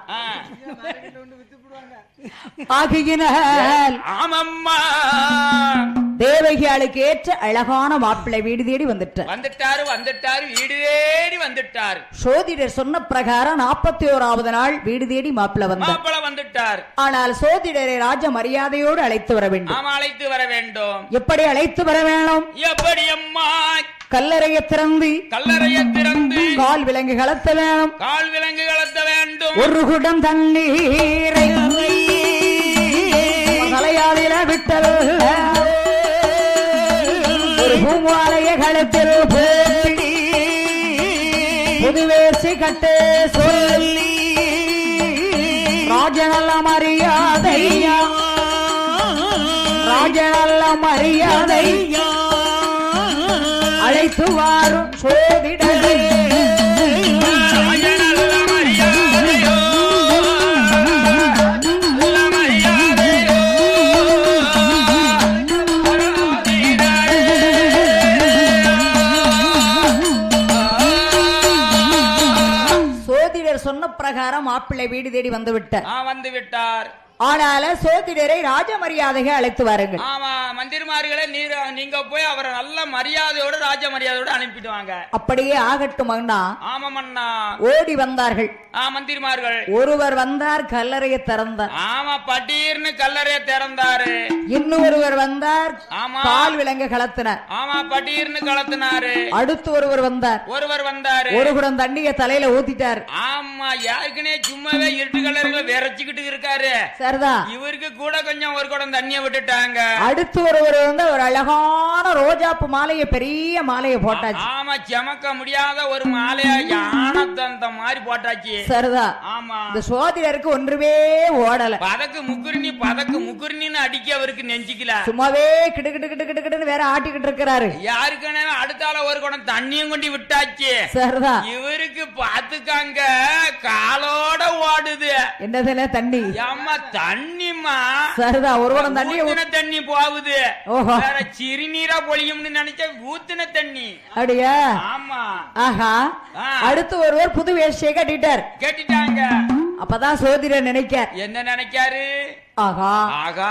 Speaker 1: ஆகையினால்
Speaker 2: ஆமம்மா.
Speaker 1: தேவகியாளுக்கு ஏற்ற அழகான மாப்பிள்ளை வீடு தேடி வந்துட்டார்
Speaker 2: வந்துட்டாரு வந்துட்டாரு வீடு தேடி வந்துட்டாரு.
Speaker 1: சோதிடர் சொன்ன பிரகாரம் நாற்பத்தி ஓராவது நாள் வீடு தேடி மாப்பிள்ளை வந்தார்.
Speaker 2: மாப்பிள வந்துட்டார்.
Speaker 1: ஆனால் சோதிடரை ராஜ மரியாதையோடு அழைத்து வர வேண்டும்.
Speaker 2: அழைத்து வர வேண்டும்.
Speaker 1: எப்படி அழைத்து வர வேணும்
Speaker 2: எப்படி அம்மா?
Speaker 1: கல்லறையை திறந்து
Speaker 2: கல்லறைய திறந்து
Speaker 1: கால் விலங்கு கலத்த வேணும்
Speaker 2: கால் விலங்கு கலத்த வேண்டும்.
Speaker 1: ஒரு குடம் தண்ணீரை தலையாதில விட்டல் ஒரு பூமாலைய கழுத்தில் போட்டி புதுவேசி கட்டு சொல்லி ராஜநல்ல மரியாதை ராஜநல்ல மரியாதை அழைத்து வாரும் சோதிடரை
Speaker 2: நல்ல மரியாதையோ நல்ல
Speaker 1: சோதிடர். சொன்ன பிரகாரம் மாப்பிள்ளை வீடு தேடி வந்து விட்டார்.
Speaker 2: வந்து விட்டார்.
Speaker 1: ஆனால சோதிடரை ராஜ மரியாதையை அழைத்து வாருங்கள்.
Speaker 2: ஆமா மந்திரிமார்களே நீர் நீங்க போய் அவரை நல்ல மரியாதையோட ராஜ மரியாதையோட அனுப்பிட்டு வாங்க
Speaker 1: அப்படியே ஆகட்டும் அண்ணா.
Speaker 2: ஆமாம் அண்ணா
Speaker 1: ஓடி வந்தார்கள்.
Speaker 2: ஆ மந்திரிமார்கள்.
Speaker 1: ஒருவர் வந்தார் கல்லறையை திறந்தார்.
Speaker 2: ஆமா பட்டீர்னு கல்லறைய திறந்தாரு.
Speaker 1: இன்னொருவர் வந்தார்
Speaker 2: ஆமா.
Speaker 1: பால் விலங்கு கலத்தினார்.
Speaker 2: ஆமா பட்டீர்னு கலத்தினாரு.
Speaker 1: அடுத்து ஒருவர் வந்தார்.
Speaker 2: ஒருவர் வந்தாரு.
Speaker 1: ஒரு குடம் தண்ணிய தலையில ஊத்திட்டார்.
Speaker 2: ஆமா யாருக்குனே சும்மாவே இருட்டு கலர்களை விரைச்சுக்கிட்டு இருக்காரு.
Speaker 1: சரிதான்
Speaker 2: இவருக்கு கூட கொஞ்சம் ஒரு குடம் தண்ணிய விட்டுட்டாங்க.
Speaker 1: அடுத்து ஒருவர் வந்து ஒரு அழகான ரோஜாப்பு மாலையை பெரிய மாலையை போட்டாச்சு.
Speaker 2: ஆமா செமக்க முடியாத ஒரு மாலையா? யானத்தந்த மாதிரி போட்டாச்சு.
Speaker 1: சரிதான்
Speaker 2: ஆமா.
Speaker 1: இந்த சோதிடருக்கு ஒன்றுமே ஓடல.
Speaker 2: பதக்கு முக்குரினி பதக்கு முக்குரினின்னு அடிக்க அவருக்கு நெஞ்சிக்கல.
Speaker 1: சும்மாவே கிடு கிடு கிடு கிடு கிடுன்னு வேற ஆட்டிக்கிட்டு இருக்கிறாரு.
Speaker 2: யாருக்குன்னு அடுத்தால ஒரு குடம் தண்ணியும் கொண்டு விட்டாச்சு.
Speaker 1: சரிதான்
Speaker 2: இவருக்கு பாத்துக்காங்க காலோட ஓடுது.
Speaker 1: என்னதுல தண்ணி?
Speaker 2: ஏம்மா தண்ணிமா
Speaker 1: சரிதான் ஒரு தண்ணி
Speaker 2: ஊத்துன தண்ணி போகுது. வேற சிறுநீரா பொழியும்னு நினைச்ச ஊத்துன தண்ணி.
Speaker 1: அப்படியா?
Speaker 2: ஆமா.
Speaker 1: ஆஹா. அடுத்து ஒருவர் புது வேஷ்டியை கட்டிட்டார்.
Speaker 2: கேட்டுட்டாங்க.
Speaker 1: அப்பதான் சோதிடர் நினைக்கார்
Speaker 2: என்ன நினைக்காரு?
Speaker 1: ஆகா.
Speaker 2: ஆகா.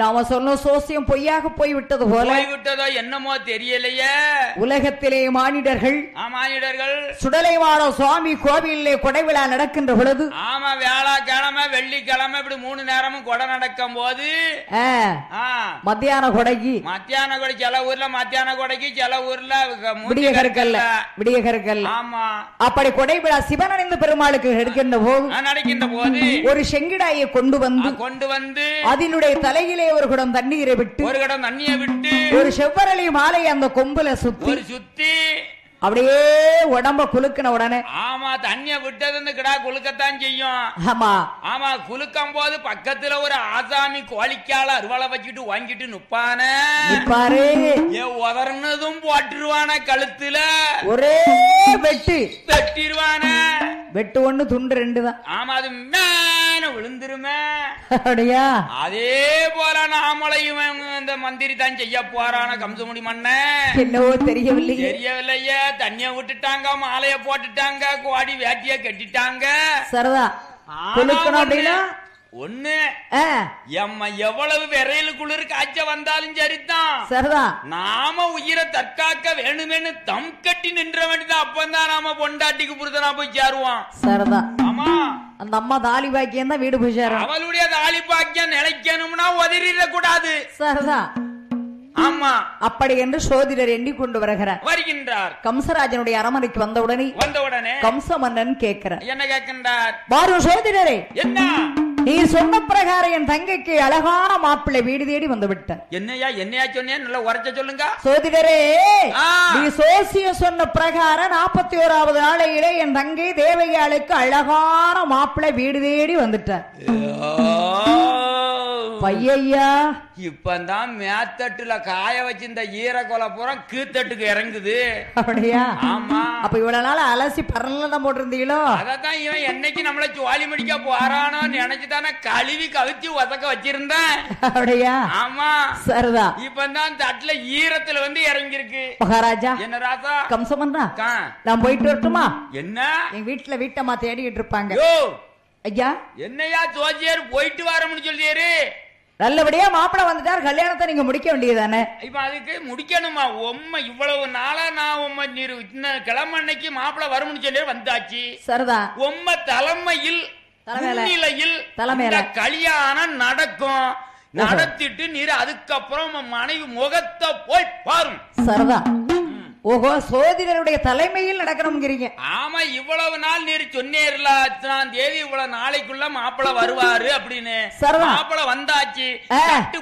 Speaker 1: நாம சொன்ன சோசியம் பொய்யாக போய் விட்டது போல
Speaker 2: போய் விட்டதோ என்னமோ தெரியலையே.
Speaker 1: உலகத்திலே மானிடர்கள்
Speaker 2: ஆமானிடர்கள்
Speaker 1: சுடலைவாழ சுவாமி கோவிலே கொடைவிழா நடக்கின்ற பொழுது
Speaker 2: ஆமா வியாழக்கிழமை வெள்ளிக்கிழமை இப்படி மூணு நேரமும் கொடை நடக்கும் போது
Speaker 1: மத்தியான கொடைக்கு.
Speaker 2: மத்தியான கொடை சில ஊர்ல மத்தியான கொடைக்கு சில ஊர்ல
Speaker 1: விடிய கருக்கல்ல. விடிய கருக்கல்ல
Speaker 2: ஆமா.
Speaker 1: அப்படி கொடைவிழா சிவனடைந்த பெருமாளுக்கு எடுக்கின்ற போது
Speaker 2: நடக்கின்ற போது
Speaker 1: ஒரு செங்கிடாயை கொண்டு வந்து
Speaker 2: கொண்டு வந்து
Speaker 1: அதனுடைய தலையிலே ஒரு குடம் தண்ணீரை விட்டு
Speaker 2: ஒரு கடம் தண்ணிய விட்டு
Speaker 1: ஒரு செவ்வரளி மாலை அந்த கொம்புல சுத்தி
Speaker 2: ஒரு சுத்தி
Speaker 1: அப்படியே உடம்ப குலுக்கின உடனே
Speaker 2: ஆமா தண்ணிய விட்டது இந்த கிடா குலுக்கத்தான் செய்யும்
Speaker 1: ஆமா
Speaker 2: ஆமா குலுக்கும் போது பக்கத்துல ஒரு ஆசாமி கோழிக்கால அருவாளை வச்சுட்டு வாங்கிட்டு நிப்பான
Speaker 1: நிப்பாரு
Speaker 2: ஏ உதர்னதும் போட்டுருவான கழுத்துல
Speaker 1: ஒரே வெட்டு
Speaker 2: வெட்டிடுவான
Speaker 1: வெட்டு ஒண்ணு துண்டு ரெண்டு தான்
Speaker 2: ஆமா அது மேன விழுந்துருமே.
Speaker 1: அப்படியா?
Speaker 2: அதே போல நாமளையும் இந்த மந்திரி தான் செய்ய போறான கம்சமுடி மண்ண
Speaker 1: என்னவோ தெரியவில்லையே.
Speaker 2: தெரியவில்லையே. தண்ணிய விட்டுட்டாங்க மாலைய போட்டுட்டாங்க கோடி வேட்டிய கட்டிட்டாங்க.
Speaker 1: சரிதா
Speaker 2: ஆனா
Speaker 1: குலுக்கணும்
Speaker 2: ஒண்ணு, எம்ம எவ்வளவு விரையில் குளிர் காய்ச்ச வந்தாலும் சரிதான்.
Speaker 1: சரிதான்.
Speaker 2: நாம உயிரை தற்காக்க வேணுமேனு தம் கட்டி நின்ற வேண்டியதான் அப்பந்தான் நாம பொண்டாட்டிக்கு புரிதனா போய் சேருவோம்.
Speaker 1: சரிதான்.
Speaker 2: ஆமா.
Speaker 1: அந்த அம்மா தாலி பாக்கியம் தான் வீடு பூஜாரம்
Speaker 2: அவளுடைய தாலி பாக்கியம் நிலைக்கணும்னா உதறிட கூடாது
Speaker 1: சரிதான்.
Speaker 2: ஆமா.
Speaker 1: அப்படி என்று சோதிடர் எண்ணி கொண்டு வருகிறார்.
Speaker 2: வருகின்றார்.
Speaker 1: கம்சராஜனுடைய அரமனைக்கு வந்தவுடனே
Speaker 2: வந்த உடனே
Speaker 1: கம்ச மன்னன் கேட்கிறார்.
Speaker 2: என்ன கேட்கின்றார்?
Speaker 1: பாரு சோதிடரே.
Speaker 2: என்ன?
Speaker 1: நீ சொன்ன பிரகாரம் என் தங்கைக்கு அழகான மாப்பிள்ளை வீடு தேடி வந்து விட்டார்.
Speaker 2: என்னையா என்னையா சொன்னேன்? நல்லா உரைச்ச சொல்லுங்க.
Speaker 1: சோதிடரே. நீ சோசிய சொன்ன பிரகாரம் நாற்பத்தி ஓராவது நாளையிலே என் தங்கை தேவகியாளுக்கு அழகான மாப்பிள்ளை வீடு தேடி வந்துட்டார். பையய்யா.
Speaker 2: இப்பதான் மேத்தட்டுல காய வச்சிருந்த ஈரக்கொலை பூரா கீத்தட்டுக்கு இறங்குது.
Speaker 1: அப்படியா?
Speaker 2: ஆமா.
Speaker 1: அப்ப இவ்வளவு நாள் அலசி பரலாம் போட்டிருந்தீங்களோ?
Speaker 2: அதத்தான் இவன் என்னைக்கு நம்மள ஜோலி முடிக்க போறானோ நினைச்சுதானே கழுவி கவிச்சு உதக்க வச்சிருந்தேன்.
Speaker 1: அப்படியா?
Speaker 2: ஆமா.
Speaker 1: சரிதா.
Speaker 2: இப்பதான் தட்டுல ஈரத்துல வந்து இறங்கிருக்கு
Speaker 1: மகாராஜா.
Speaker 2: என்ன ராசா?
Speaker 1: கம்சமன்னா நான் போயிட்டு வரட்டுமா?
Speaker 2: என்ன?
Speaker 1: என் வீட்டுல வீட்டம்மா தேடிட்டு இருப்பாங்க. ஐயா.
Speaker 2: என்னையா ஜோசியர் போயிட்டு வரமுன்னு சொல்லியாரு?
Speaker 1: நல்லபடியா மாப்பிள்ளை வந்துட்டார் கல்யாணத்தை நீங்க முடிக்க வேண்டியதானே
Speaker 2: இப்ப அதுக்கு முடிக்கணுமா? உம்மை இவ்வளவு நாளா நான் இன்ன கிழமை அன்னைக்கு மாப்பிள்ள வரும்னு சொல்லி வந்தாச்சு.
Speaker 1: சரிதா.
Speaker 2: உம்ம தலைமையில்
Speaker 1: தலைமையில. தலைமையில.
Speaker 2: கல்யாணம் நடக்கும். நடத்திட்டு நீர் அதுக்கப்புறம் மனைவி முகத்தை போய் பாரும்.
Speaker 1: சரிதா. ஓஹோ சோதிடருடைய தலைமையில் நடக்கணுங்கிறீங்க
Speaker 2: ஆமா இவ்வளவு நாள் நீர் சொன்னேர்ல இத்தனாம் தேதி இவ்வளவு நாளைக்குள்ள மாப்பிள்ள வருவாரு அப்படின்னு.
Speaker 1: சரிதான்.
Speaker 2: மாப்பிள்ள வந்தாச்சு.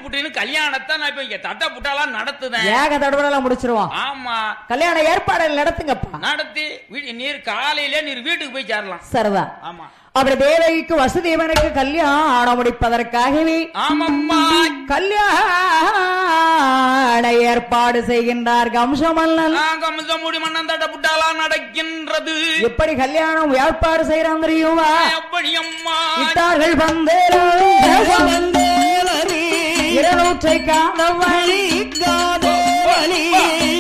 Speaker 2: புட்டின்னு கல்யாணத்தை நான் இப்ப தட்ட புட்டாலாம் நடத்துதேன்
Speaker 1: ஏக தடவை முடிச்சிருவோம்.
Speaker 2: ஆமா.
Speaker 1: கல்யாண ஏற்பாடுகள் நடத்துங்கப்பா.
Speaker 2: நடத்தி நீர் காலையில நீர் வீட்டுக்கு போய் சேரலாம்.
Speaker 1: சரிதா
Speaker 2: ஆமா.
Speaker 1: அப்படி தேவகிக்கு வசுதேவனுக்கு கல்யாணம் முடிப்பதற்காகவே
Speaker 2: ஆமாம்மா.
Speaker 1: கல்யாண ஏற்பாடு செய்கின்றார் கம்சமல்லன்
Speaker 2: கம்சமுடி மன்னன் தட்ட புட்டாலாம் நடக்கின்றது.
Speaker 1: எப்படி கல்யாணம் ஏற்பாடு செய்யறான் தெரியுமா?
Speaker 2: எப்படி அம்மா.
Speaker 1: இட்டார்கள் பந்தேரோ இருநூற்றை காதவழி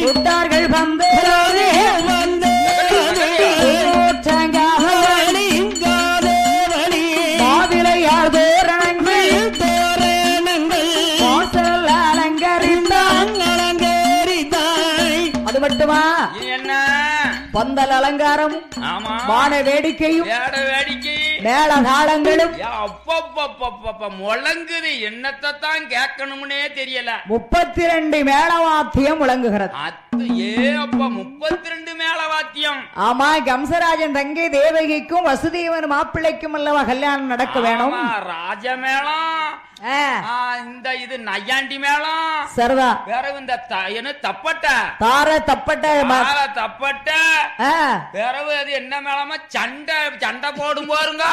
Speaker 1: விட்டார்கள் பந்தேரோ இருநூற்றங்காதவழி பந்தல் அலங்காரம் வான வேடிக்கையும்
Speaker 2: யா, அப்பப்பப்பப்பப்ப, முழங்குது. என்னத்தை தான் கேட்கணும்னே தெரியல.
Speaker 1: முப்பத்தி ரெண்டு மேளவாத்தியம் முழங்குகிறது
Speaker 2: ஏ அப்பா முப்பத்தி ரெண்டு மேல வாத்தியம்
Speaker 1: ஆமா கம்சராஜன் தங்கை தேவகிக்கும் வசுதேவன் மாப்பிள்ளைக்கும் அல்லவா கல்யாணம் நடக்க வேணும்.
Speaker 2: ஆமா, ராஜ மேளம்
Speaker 1: ஆ,
Speaker 2: ஆ, இந்த இது நையாண்டி மேளம்.
Speaker 1: சரிதா.
Speaker 2: வேற இந்த என்ன தப்பட்ட?
Speaker 1: தார தப்பட்ட
Speaker 2: ஆள தப்பட்ட. பிறகு அது என்ன மேளமா சண்டை சண்டை போடும் பாருங்க.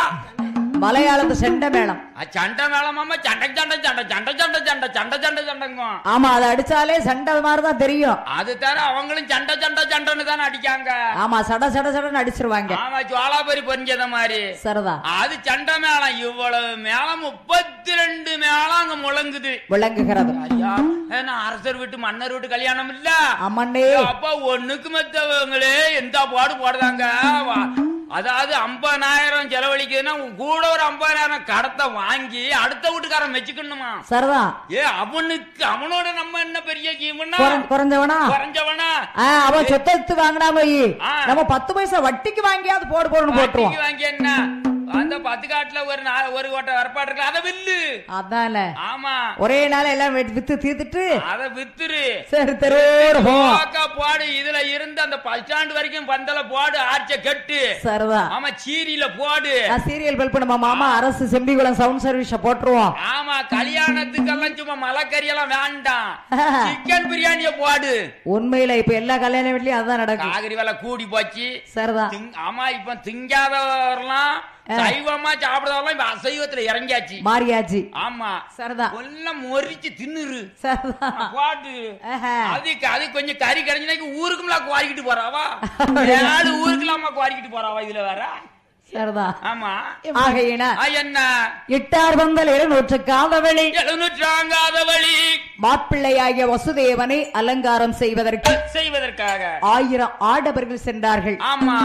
Speaker 1: மலையாளத்து செண்ட மேளம்.
Speaker 2: சண்டை மேளமாமா சண்டை சண்டை சண்டை சண்டை சண்டை சண்டை சண்டை சண்டை சண்டைங்க.
Speaker 1: ஆமா அதை அடிச்சாலே சண்டை மாதிரிதான் தெரியும்.
Speaker 2: அது தர அவங்களும் சண்டை சண்டை சண்டைன்னு தானே அடிக்காங்க.
Speaker 1: ஆமா சட சட சடன்னு அடிச்சிருவாங்க.
Speaker 2: ஆமா ஜுவாலாபரி பொறிஞ்சத மாதிரி.
Speaker 1: சரிதா
Speaker 2: அது சண்டை மேளம் இவ்வளவு மேளம் முப்பத்தி ரெண்டு மேளம் அங்க முழங்குது.
Speaker 1: விளங்குகிறது.
Speaker 2: ஐயா அரசர் வீட்டு மன்னர் வீட்டு கல்யாணம் இல்ல.
Speaker 1: அம்மண்ணே
Speaker 2: அப்பா ஒண்ணுக்கு மத்தவங்களே எந்த பாடு போடுறாங்க? அதாவது ஐம்பதாயிரம் செலவழிக்குதுன்னா கூட ஒரு ஐம்பதாயிரம் கடத்தை வாங்கி அடுத்த வீட்டுக்காரன் வச்சுக்கணுமா?
Speaker 1: சரிதா.
Speaker 2: ஏ அவனுக்கு அவனோட நம்ம என்ன பெரிய ஜீவனா?
Speaker 1: குறை- குறைஞ்சவனா?
Speaker 2: குறைஞ்சவனா?
Speaker 1: அவன் சொத்தத்து வாங்கினா போய். நம்ம பத்து பைசா வட்டிக்கு வாங்கியாவது போடு போடுன்னு போட்டுருவோம்.
Speaker 2: வாங்கி என்ன? அந்த பத்து காட்டுல ஒரு நா- ஒரு கோட்டை வரப்பாடு இருக்குல்ல அதை வில்லு.
Speaker 1: அதான்ல
Speaker 2: ஆமா.
Speaker 1: ஒரே நாள் எல்லாம் வித்து தீர்த்துட்டு
Speaker 2: அதை வித்துரு.
Speaker 1: சரி
Speaker 2: போக்கா போடு இதுல இருந்து அந்த பஸ் ஸ்டாண்ட் வரைக்கும் பந்தல போடு ஆர்ச்ச கட்டு.
Speaker 1: சரிதா
Speaker 2: ஆமா சீரியில போடு.
Speaker 1: சீரியல் பெல் பண்ண மாமா? அரசு செம்பிகுளம் சவுண்ட் சர்வீஸ போட்டுருவோம்.
Speaker 2: ஆமா கல்யாணத்துக்கெல்லாம் சும்மா மலைக்கறி எல்லாம் வேண்டாம். சிக்கன் பிரியாணிய போடு.
Speaker 1: உண்மையில இப்ப எல்லா கல்யாண வீட்லயும் அதுதான் நடக்கும்.
Speaker 2: காய்கறி விலை கூடி போச்சு.
Speaker 1: சரிதான்.
Speaker 2: ஆமா இப்ப திங்காதவரெல்லாம் சைவமா சாப்பிடறவரெல்லாம் இப்ப அசைவத்துல இறங்கியாச்சு.
Speaker 1: மாறியாச்சு.
Speaker 2: ஆமா.
Speaker 1: சரிதான்
Speaker 2: எல்லாம் மொறிச்சு தின்னுரு. பாட்டு. அதுக்கு அது கொஞ்சம் கறி கிடைஞ்சினாக்கி ஊருக்குலாம் குவாரிக்கிட்டு போறாவா? ஏழு ஊருக்குலாமா குவாரிக்கிட்டு போறாவா இதுல வேற?
Speaker 1: சரிதான்
Speaker 2: ஆமா.
Speaker 1: ஆகையினா
Speaker 2: ஆ, என்ன?
Speaker 1: இட்டார் பந்தல் இருநூற்று காதவழி
Speaker 2: எழுநூற்றாங்காத வழி
Speaker 1: மாப்பிள்ளையாகிய வசுதேவனை அலங்காரம் செய்வதற்கு
Speaker 2: செய்வதற்காக.
Speaker 1: ஆயிரம் ஆடவர்கள் சென்றார்கள்.
Speaker 2: ஆமா.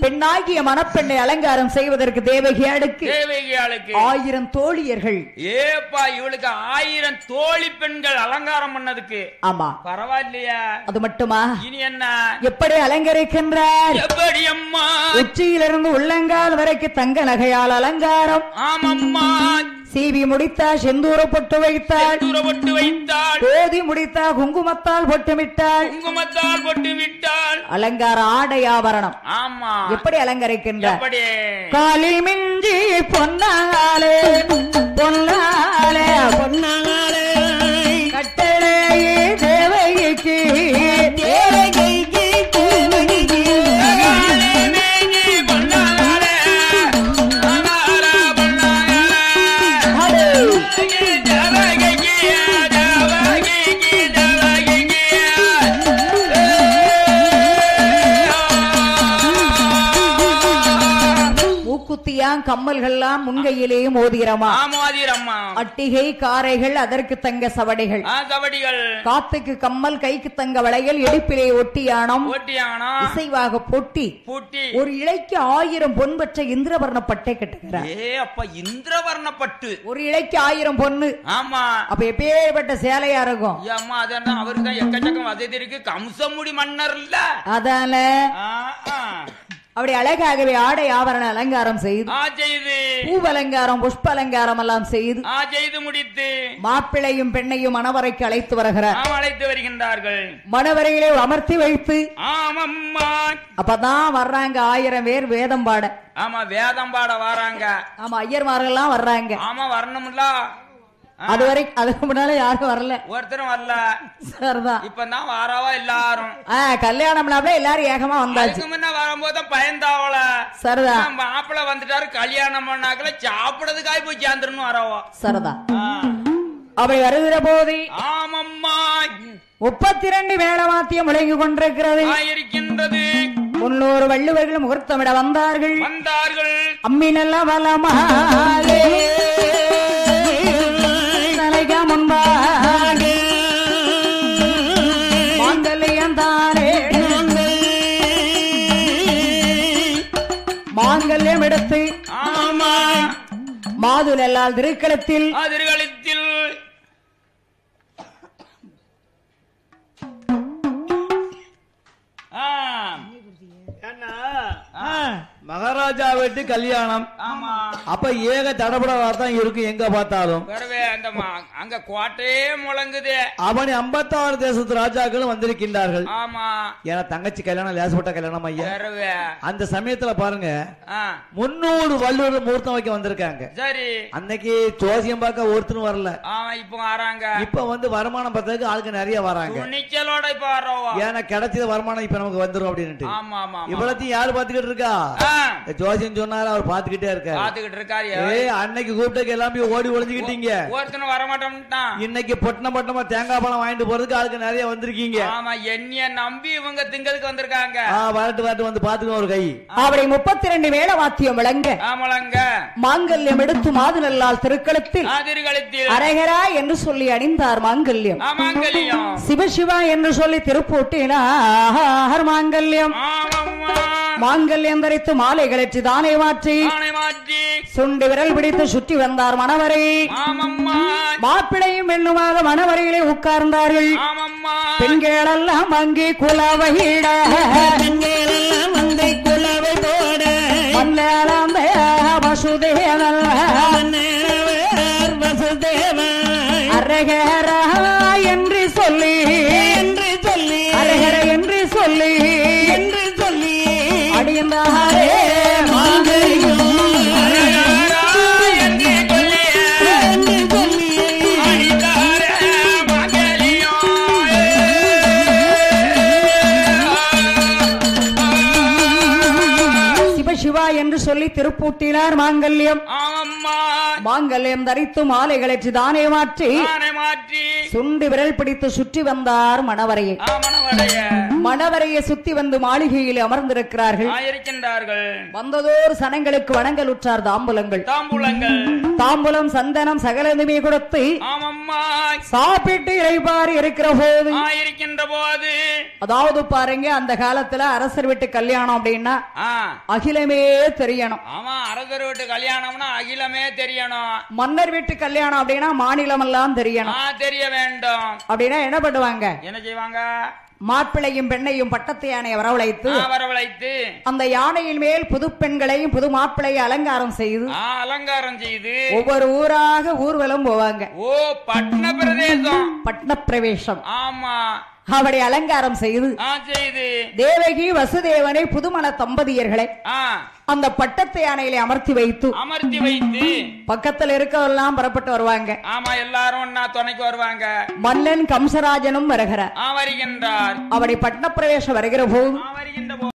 Speaker 1: பெண்ணாகிய மணப்பெண்ணை அலங்காரம் செய்வதற்கு தேவகியாளுக்கு
Speaker 2: தேவகியாளுக்கு.
Speaker 1: ஆயிரம் தோழியர்கள்.
Speaker 2: ஏப்பா இவளுக்கு ஆயிரம் தோழி பெண்கள் அலங்காரம் பண்ணதுக்கு.
Speaker 1: ஆமா.
Speaker 2: பரவாயில்லையா?
Speaker 1: அது மட்டுமா?
Speaker 2: இனி என்ன?
Speaker 1: எப்படி அலங்கரிக்கின்றார்?
Speaker 2: எப்படி அம்மா?
Speaker 1: உச்சியிலிருந்து உள்ளங்கால் வரைக்கும் தங்க நகையால் அலங்காரம்.
Speaker 2: ஆமம்மா.
Speaker 1: சீவி முடித்தா செந்தூர பொட்டு வைத்தாள்.
Speaker 2: தூரப்பட்டு வைத்தாள்.
Speaker 1: கோதி முடித்தா குங்குமத்தால் பொட்டுமிட்டாள்
Speaker 2: குங்குமத்தால் பொட்டு விட்டாள்.
Speaker 1: அலங்கார ஆடை ஆபரணம்.
Speaker 2: ஆமா.
Speaker 1: எப்படி அலங்கரிக்கின்றார்
Speaker 2: எப்படி?
Speaker 1: காலில் மிஞ்சி பொன்னாலே பொன்னாலே
Speaker 3: பொன்னாலே.
Speaker 1: மூக்குத்தியாம் கம்மல்கள்லாம் முன்கையிலேயும்
Speaker 2: ஆமாதிரம்மா
Speaker 1: அட்டிகை காரைகள் அதற்கு தங்க சவடைகள். காத்துக்கு கம்மல் கைக்கு தங்க வளையல் இடுப்பிலே ஒட்டியானம்
Speaker 2: ஓட்டியானா
Speaker 1: இசைவாக பொட்டி.
Speaker 2: பூட்டி.
Speaker 1: ஒரு இலைக்கு ஆயிரம் பொன் பற்ற இந்திரவர்ண பட்டை கட்டுகிறார்.
Speaker 2: ஏ அப்ப இந்திரவர்ண பட்டு.
Speaker 1: ஒரு இலைக்கு ஆயிரம் பொண்ணு
Speaker 2: ஆமா.
Speaker 1: அப்ப எப்பேற்பட்ட சேலையா இருக்கும்
Speaker 2: ஐயா, அம்மா அதான் அவருக்கு எக்கச்சக்கம் வசதி இருக்கு கம்சமுடி மன்னர் இல்ல.
Speaker 1: அதான. அப்படி அழகாகவே ஆடை ஆபரண அலங்காரம் செய்து
Speaker 2: செய்து.
Speaker 1: பூவ அலங்காரம் புஷ்ப அலங்காரம் எல்லாம் செய்து
Speaker 2: செய்து முடித்து
Speaker 1: மாப்பிள்ளையும் பெண்ணையும் மணவரைக்கு அழைத்து வருகிறார்.
Speaker 2: அழைத்து வருகின்றார்கள்.
Speaker 1: மணவரையிலே அமர்த்தி வைத்து அப்பதான் வர்றாங்க ஆயிரம் பேர் வேதம் பாட.
Speaker 2: ஆமா வேதம் பாட வராங்க.
Speaker 1: ஆமா ஐயர்மார்கள்லாம் வர்றாங்க.
Speaker 2: ஆமா வரணும்ல.
Speaker 1: அது வரை அதுக்கு முன்னால யாரும் வரல.
Speaker 2: ஒருத்தரும் வரல.
Speaker 1: சரிதான்.
Speaker 2: இப்பதான் வாராவா எல்லாரும்?
Speaker 1: ஆ கல்யாணம்னாவே எல்லாரும் ஏகமா வந்தாச்சு.
Speaker 2: முன்ன வரும்போது தான் பயந்தாவல.
Speaker 1: சரிதான்.
Speaker 2: மாப்பிள்ள வந்துட்டாரு கல்யாணம் பண்ணாக்கல சாப்பிடறதுக்காய் போய் சேர்ந்துருன்னு வரவா. ஆ.
Speaker 1: அப்படி வருகிற போது
Speaker 2: ஆமம்மா.
Speaker 1: முப்பத்தி ரெண்டு மேளவாத்தியம் முழங்கி கொண்டிருக்கிறது.
Speaker 2: இருக்கின்றது
Speaker 1: முன்னூறு வள்ளுவர்கள் முகூர்த்தமிட வந்தார்கள்.
Speaker 2: வந்தார்கள்.
Speaker 1: அம்மினல்ல வலமாலே தலைக முன்பாக மாங்கல்யம் எடுத்து
Speaker 2: ஆமா.
Speaker 1: மாதுளல்லால் திருக்களத்தில்
Speaker 2: அதிர்களித்தில் ஆ,
Speaker 3: ஆ,
Speaker 4: மகாராஜா வீட்டு கல்யாணம். அப்ப ஏக தடபடவா தான் இருக்கும் எங்க பார்த்தாலும்.
Speaker 2: அங்க கோட்டையே முழங்குது.
Speaker 4: அவனி ஐம்பத்தாறு தேசத்து ராஜாக்களும் வந்திருக்கின்றார்கள்.
Speaker 2: ஆமா.
Speaker 4: ஏன்னா தங்கச்சி கல்யாணம் லேசப்பட்ட கல்யாணம் ஐயா. அந்த சமயத்துல பாருங்க முன்னூறு வள்ளுவர் முகூர்த்தம் வைக்க வந்திருக்காங்க.
Speaker 2: சரி.
Speaker 4: அன்னைக்கு ஜோசியம் பார்க்க ஒருத்தரும் வரல.
Speaker 2: இப்ப வராங்க.
Speaker 4: இப்ப வந்து வருமானம் பார்த்ததுக்கு ஆளுக்கு நிறைய வராங்க.
Speaker 2: துணிச்சலோட இப்ப
Speaker 4: ஏன்னா கிடைச்சது வருமானம் இப்ப நமக்கு வந்துரும் அப்படின்ட்டு. இவ்வளத்தையும் யாரு பாத்துக்கிட்டு இருக்கா? ஜோசியம் சொன்னாரு அவர் பாத்துக்கிட்டே இருக்காரு.
Speaker 2: பாத்துக்கிட்டு இருக்காரு
Speaker 4: ஏ அன்னைக்கு கூப்பிட்டு எல்லாமே ஓடி ஒளிஞ்சுக்கிட்டீங்க.
Speaker 2: ஒருத்தனும் வரமாட்டோம்ட்டான்.
Speaker 4: இன்னைக்கு பொட்டணம் பொட்டமா தேங்காய் பழம் வாங்கிட்டு போறதுக்கு ஆளுக்கு நிறைய வந்திருக்கீங்க.
Speaker 2: ஆமா என்னைய நம்பி இவங்க திங்கிறதுக்கு வந்திருக்காங்க.
Speaker 4: ஆ வரட்டு வரட்டு வந்து பாத்துக்கோ ஒரு கை.
Speaker 1: அவரை முப்பத்தி ரெண்டு மேளவாத்தியம் விளங்க.
Speaker 2: ஆமலங்க
Speaker 1: மாங்கல்யம் எடுத்து மாதுளல்லால் திருக்களத்தில்
Speaker 2: அதிர்களித்தில்
Speaker 1: அரகரா என்று சொல்லி அணிந்தார் மாங்கல்யம்.
Speaker 2: ஆமாங்கலியம்
Speaker 1: சிவசிவா என்று சொல்லி திருப்பூட்டினார் மாங்கல்யம்.
Speaker 2: ஆமம்மா.
Speaker 1: மாங்கல்யம் தரித்து மாலை கழற்றி தானே மாற்றி சுண்டு விரல் பிடித்து சுற்றி வந்தார் மணவரை.
Speaker 2: ஆமம்மா.
Speaker 1: மாப்பிளையும் பெண்ணுமாக மணவரையிலே உட்கார்ந்தார்கள்.
Speaker 2: ஆமம்மா.
Speaker 1: பெண்களெல்லாம் அங்கே குலவையிட
Speaker 3: பெண்களெல்லாம் வந்து குலவை போட.
Speaker 1: மல்லாளந்த திருப்பூட்டினார் மாங்கல்யம். மாங்கல்யம் தரித்து மாலை கழற்றி தானே மாற்றி. சுண்டு விரல் பிடித்து சுற்றி வந்தார் மணவரையை. மணவரையை சுத்தி வந்து மாளிகையில் அமர்ந்திருக்கிறார்கள்.
Speaker 2: ஆயிருக்கின்றார்கள்.
Speaker 1: வந்ததோர் சனங்களுக்கு வணங்கல் உற்றார் தாம்பூலங்கள்.
Speaker 2: தாம்பூலங்கள்.
Speaker 1: தாம்பூலம் சந்தனம் சகலதுமே கொடுத்து சாப்பிட்டு இறைபாறு இருக்கிற போது
Speaker 2: இருக்கின்ற போது.
Speaker 1: அதாவது பாருங்க அந்த காலத்துல அரசர் வீட்டு கல்யாணம் அப்படின்னா அகிலமே தெரியணும்.
Speaker 2: ஆமா அரசர் வீட்டு கல்யாணம்னா அகிலமே தெரியணும்.
Speaker 1: மன்னர் வீட்டு கல்யாணம் அப்படின்னா மாநிலம் எல்லாம் தெரியணும்
Speaker 2: தெரிய வேண்டும்.
Speaker 1: அப்படின்னா என்ன பண்ணுவாங்க?
Speaker 2: என்ன செய்வாங்க?
Speaker 1: மாப்பிள்ளையும் பெண்ணையும் பட்டத்து யானையை வரவழைத்து
Speaker 2: வரவழைத்து
Speaker 1: அந்த யானையின் மேல் புது பெண்களையும் புது மாப்பிள்ளையை அலங்காரம் செய்து
Speaker 2: அலங்காரம் செய்து
Speaker 1: ஒவ்வொரு ஊராக ஊர்வலம் போவாங்க.
Speaker 2: ஓ பட்ன பிரதேசம்.
Speaker 1: பட்ன பிரவேசம்.
Speaker 2: ஆமா.
Speaker 1: அவரை அலங்காரம் செய்து தேவகி வசுதேவனை புதுமண தம்பதியர்களை அந்த பட்டத்து யானையிலே அமர்த்தி வைத்து
Speaker 2: அமர்த்தி வைத்து.
Speaker 1: பக்கத்துல இருக்கவெல்லாம் புறப்பட்டு வருவாங்க.
Speaker 2: ஆமா எல்லாரும் ஒன்னா துணைக்கு வருவாங்க.
Speaker 1: மன்னன் கம்சராஜனும் வருகிறார்.
Speaker 2: வருகின்றார்.
Speaker 1: அவரை பட்ன பிரவேசம் வருகிற போது
Speaker 2: ஆ வருகின்றார்